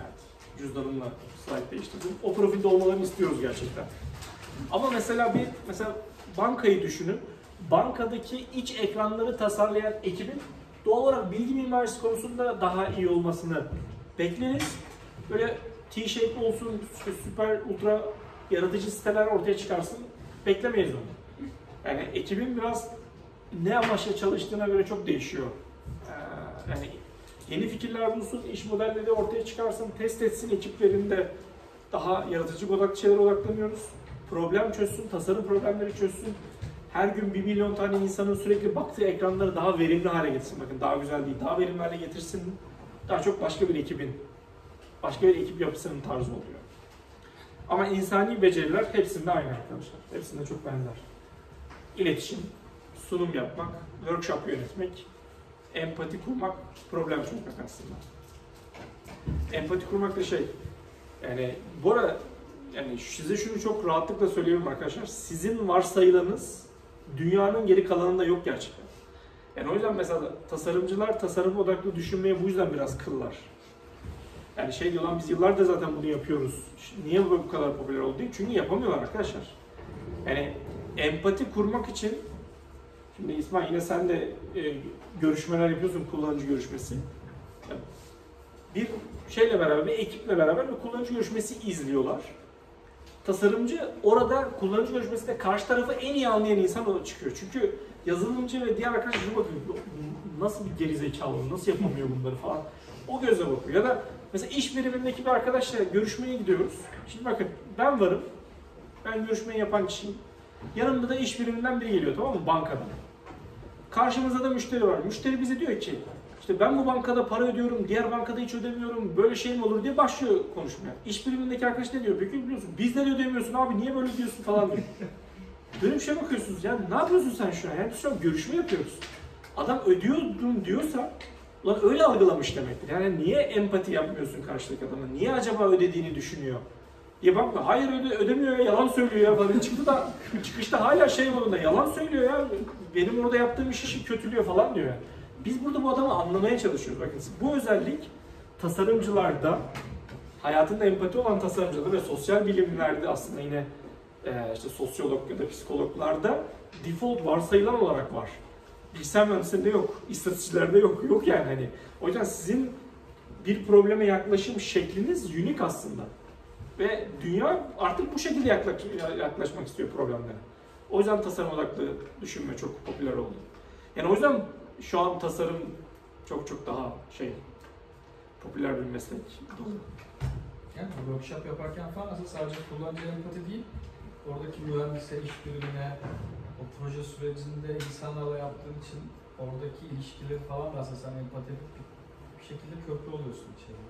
Evet, cüzdanımla slide değiştirdim. O profilde olmalarını istiyoruz gerçekten. Ama mesela bir mesela bankayı düşünün. Bankadaki iç ekranları tasarlayan ekibin doğal olarak bilgi mimarisi konusunda daha iyi olmasını bekleriz. Böyle T-shape olsun, süper ultra yaratıcı siteler ortaya çıkarsın. Beklemeyiz onu. Yani ekibin biraz ne amaçla çalıştığına göre çok değişiyor. Ee, yani yeni fikirler bulsun, iş modelleri ortaya çıkarsın, test etsin ekiplerinde daha yaratıcı odaklı şeylere odaklanıyoruz. Problem çözsün, tasarım problemleri çözsün. Her gün bir milyon tane insanın sürekli baktığı ekranları daha verimli hale getirsin. Bakın daha güzel değil, daha verimli hale getirsin. Daha çok başka bir ekibin, başka bir ekip yapısının tarzı oluyor. Ama insani beceriler hepsinde aynı arkadaşlar. Hepsinde çok benzer. İletişim, sunum yapmak, workshop yönetmek, empati kurmak, problem çözmek aslında. Empati kurmak da şey, yani arada yani size şunu çok rahatlıkla söyleyeyim arkadaşlar. Sizin varsayılanız dünyanın geri kalanında yok gerçekten. Yani o yüzden mesela tasarımcılar tasarım odaklı düşünmeye bu yüzden biraz kıllar. Yani şey diyor lan biz yıllardır zaten bunu yapıyoruz. Niye bu kadar popüler oldu? Çünkü yapamıyorlar arkadaşlar. Yani empati kurmak için şimdi İsmail yine sen de e, görüşmeler yapıyorsun kullanıcı görüşmesi. Bir şeyle beraber, bir ekiple beraber bir kullanıcı görüşmesi izliyorlar. Tasarımcı orada kullanıcı görüşmesinde karşı tarafı en iyi anlayan insan o çıkıyor. Çünkü yazılımcı ve diğer arkadaşlar bakıyor. Nasıl bir gerizekalı, nasıl yapamıyor bunları falan. O gözle bakıyor. Ya da mesela iş birimindeki bir arkadaşla görüşmeye gidiyoruz. Şimdi bakın ben varım. Ben görüşmeyi yapan kişiyim. Yanımda da iş biriminden biri geliyor tamam mı? Bankadan. Karşımızda da müşteri var. Müşteri bize diyor ki İşte ben bu bankada para ödüyorum, diğer bankada hiç ödemiyorum, böyle şey mi olur diye başlıyor konuşmaya. İş birimindeki arkadaş ne diyor? Peki biliyorsun, bizden ödemiyorsun abi, niye böyle diyorsun falan diyor. <laughs> Bir şeye bakıyorsunuz, yani ne yapıyorsun sen şu an? Yani şu an görüşme yapıyoruz. Adam ödüyordum diyorsa, ulan öyle algılamış demektir. Yani niye empati yapmıyorsun karşıdaki adama? Niye acaba ödediğini düşünüyor? Ya bak hayır öde, ödemiyor ya, yalan söylüyor ya falan. Çıktı da çıkışta hala şey modunda yalan söylüyor ya. Benim orada yaptığım iş işi kötülüyor falan diyor. yani. Biz burada bu adamı anlamaya çalışıyoruz. Bakın bu özellik tasarımcılarda, hayatında empati olan tasarımcılarda ve sosyal bilimlerde aslında yine e, işte sosyolog ya da psikologlarda default varsayılan olarak var. Bilgisayar mühendisliğinde yok, istatistikçilerde yok, yok yani hani. O yüzden sizin bir probleme yaklaşım şekliniz unik aslında. Ve dünya artık bu şekilde yaklaş, yaklaşmak istiyor problemlere. O yüzden tasarım odaklı düşünme çok popüler oldu. Yani o yüzden şu an tasarım çok çok daha şey popüler bir meslek. Yani workshop yaparken falan aslında sadece kullanıcı empati değil, oradaki mühendise, iş bölümüne, o proje sürecinde insanlarla yaptığın için oradaki ilişkileri falan da sen empati edip bir, bir şekilde köprü oluyorsun içeri.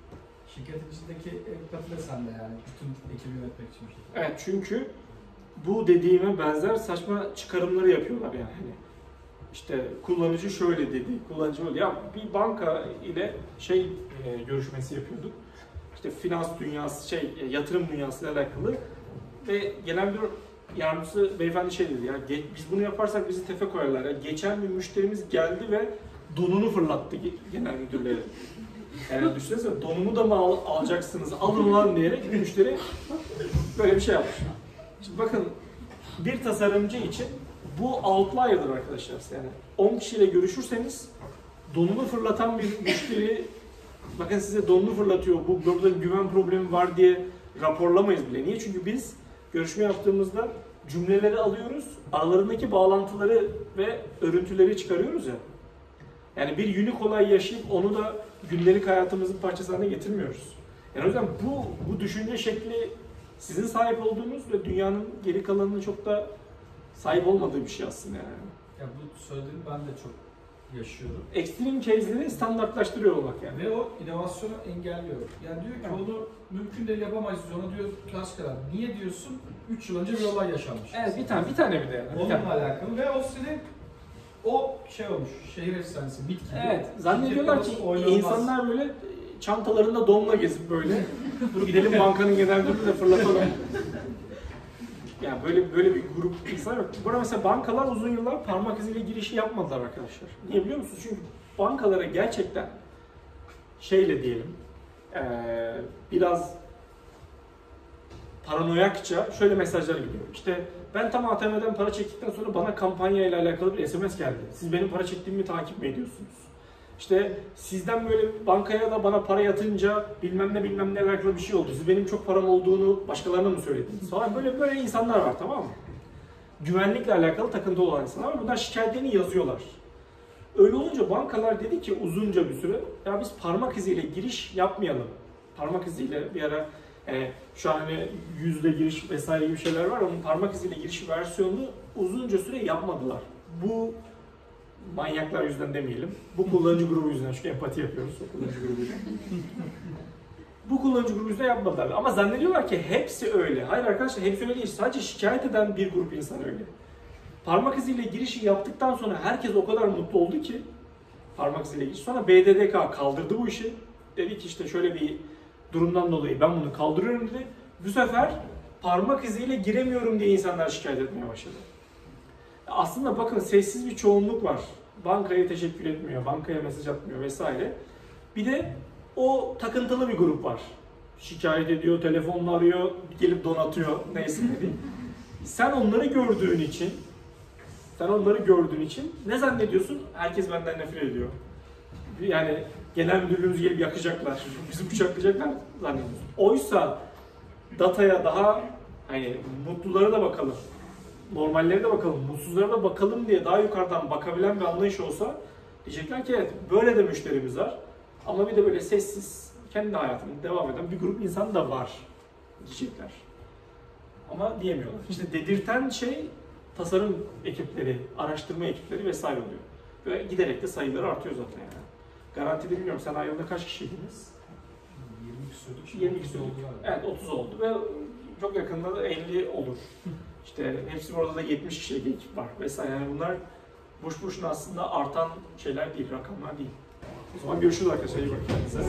Şirketin içindeki empati de sende yani, bütün ekibi yönetmek için bir şey. Evet çünkü bu dediğime benzer saçma çıkarımları yapıyorlar yani. Hani işte kullanıcı şöyle dedi, kullanıcı böyle. Ya bir banka ile şey e, görüşmesi yapıyorduk. İşte finans dünyası, şey e, yatırım dünyası ile alakalı ve genel müdür yardımcısı beyefendi şey dedi ya "Ge- biz bunu yaparsak bizi tefe koyarlar. Ya, geçen bir müşterimiz geldi ve donunu fırlattı ge- genel müdürlere. Yani düşünsenize donumu da mı al- alacaksınız alın lan diyerek müşteri böyle bir şey yapmış. Şimdi bakın bir tasarımcı için bu outlier'dır arkadaşlar. Yani 10 kişiyle görüşürseniz donunu fırlatan bir müşteri bakın size donunu fırlatıyor. Bu burada güven problemi var diye raporlamayız bile. Niye? Çünkü biz görüşme yaptığımızda cümleleri alıyoruz, aralarındaki bağlantıları ve örüntüleri çıkarıyoruz ya. Yani bir unik olay yaşayıp onu da gündelik hayatımızın parçası haline getirmiyoruz. Yani o yüzden bu, bu düşünce şekli sizin sahip olduğunuz ve dünyanın geri kalanının çok da sahip olmadığı bir şey aslında yani. Ya bu söylediğini ben de çok yaşıyorum. Ekstrem case'leri standartlaştırıyor olmak yani. Ve o inovasyonu engelliyor. Yani diyor ki Evet. onu mümkün değil yapamayız diyor. Ona diyor kaç kadar. Niye diyorsun? 3 yıl önce bir olay yaşanmış. Evet bir tane bir tane bir de yani. Onunla tane. alakalı ve o senin o şey olmuş, şehir efsanesi, gibi. Evet zannediyorlar ki insanlar böyle çantalarında donla gezip böyle <laughs> dur gidelim bankanın genel müdürünü de fırlatalım. <laughs> Yani böyle böyle bir grup insan yok. Burada mesela bankalar uzun yıllar parmak iziyle girişi yapmadılar arkadaşlar. Niye biliyor musunuz? Çünkü bankalara gerçekten şeyle diyelim biraz paranoyakça şöyle mesajlar gidiyor. İşte ben tam ATM'den para çektikten sonra bana kampanya ile alakalı bir SMS geldi. Siz benim para çektiğimi takip mi ediyorsunuz? İşte sizden böyle bankaya da bana para yatınca bilmem ne bilmem ne alakalı bir şey oldu. Siz benim çok param olduğunu başkalarına mı söylediniz falan böyle böyle insanlar var tamam mı? Güvenlikle alakalı takıntı olan insanlar var. Bunlar şikayetlerini yazıyorlar. Öyle olunca bankalar dedi ki uzunca bir süre ya biz parmak iziyle giriş yapmayalım. Parmak iziyle bir ara yani şu an hani yüzde giriş vesaire gibi şeyler var. Onun parmak iziyle giriş versiyonunu uzunca süre yapmadılar. Bu manyaklar yüzünden demeyelim. Bu kullanıcı grubu yüzünden çünkü empati yapıyoruz o kullanıcı grubu yüzünden. <laughs> Bu kullanıcı grubu yüzünden yapmadılar. Ama zannediyorlar ki hepsi öyle. Hayır arkadaşlar hepsi öyle değil. Sadece şikayet eden bir grup insan öyle. Parmak iziyle girişi yaptıktan sonra herkes o kadar mutlu oldu ki parmak iziyle giriş. Sonra BDDK kaldırdı bu işi. Dedi ki işte şöyle bir durumdan dolayı ben bunu kaldırıyorum dedi. Bu sefer parmak iziyle giremiyorum diye insanlar şikayet etmeye başladı. Aslında bakın sessiz bir çoğunluk var. Bankaya teşekkür etmiyor, bankaya mesaj atmıyor vesaire. Bir de o takıntılı bir grup var. Şikayet ediyor, telefonla arıyor, gelip donatıyor, neyse dedi. Sen onları gördüğün için, sen onları gördüğün için ne zannediyorsun? Herkes benden nefret ediyor. Yani genel müdürlüğümüzü gelip yakacaklar, <laughs> bizi bıçaklayacaklar zannediyorsun. Oysa dataya daha hani mutlulara da bakalım, normallere de bakalım, mutsuzlara da bakalım diye daha yukarıdan bakabilen bir anlayış olsa diyecekler ki evet böyle de müşterimiz var ama bir de böyle sessiz kendi hayatını devam eden bir grup insan da var diyecekler. Ama diyemiyorlar. İşte dedirten şey tasarım ekipleri, araştırma ekipleri vesaire oluyor. Ve giderek de sayıları artıyor zaten yani. Garantide bilmiyorum sen ayrıldığında kaç kişiydiniz? 20 küsürdük. şimdi 20 30 küsürdük. Evet 30 oldu ve çok yakında da 50 olur. <laughs> İşte hepsi burada da 70 kişilik ekip var vesaire. Yani bunlar boş boşuna aslında artan şeyler değil, rakamlar değil. O zaman görüşürüz arkadaşlar. İyi bakın kendinize.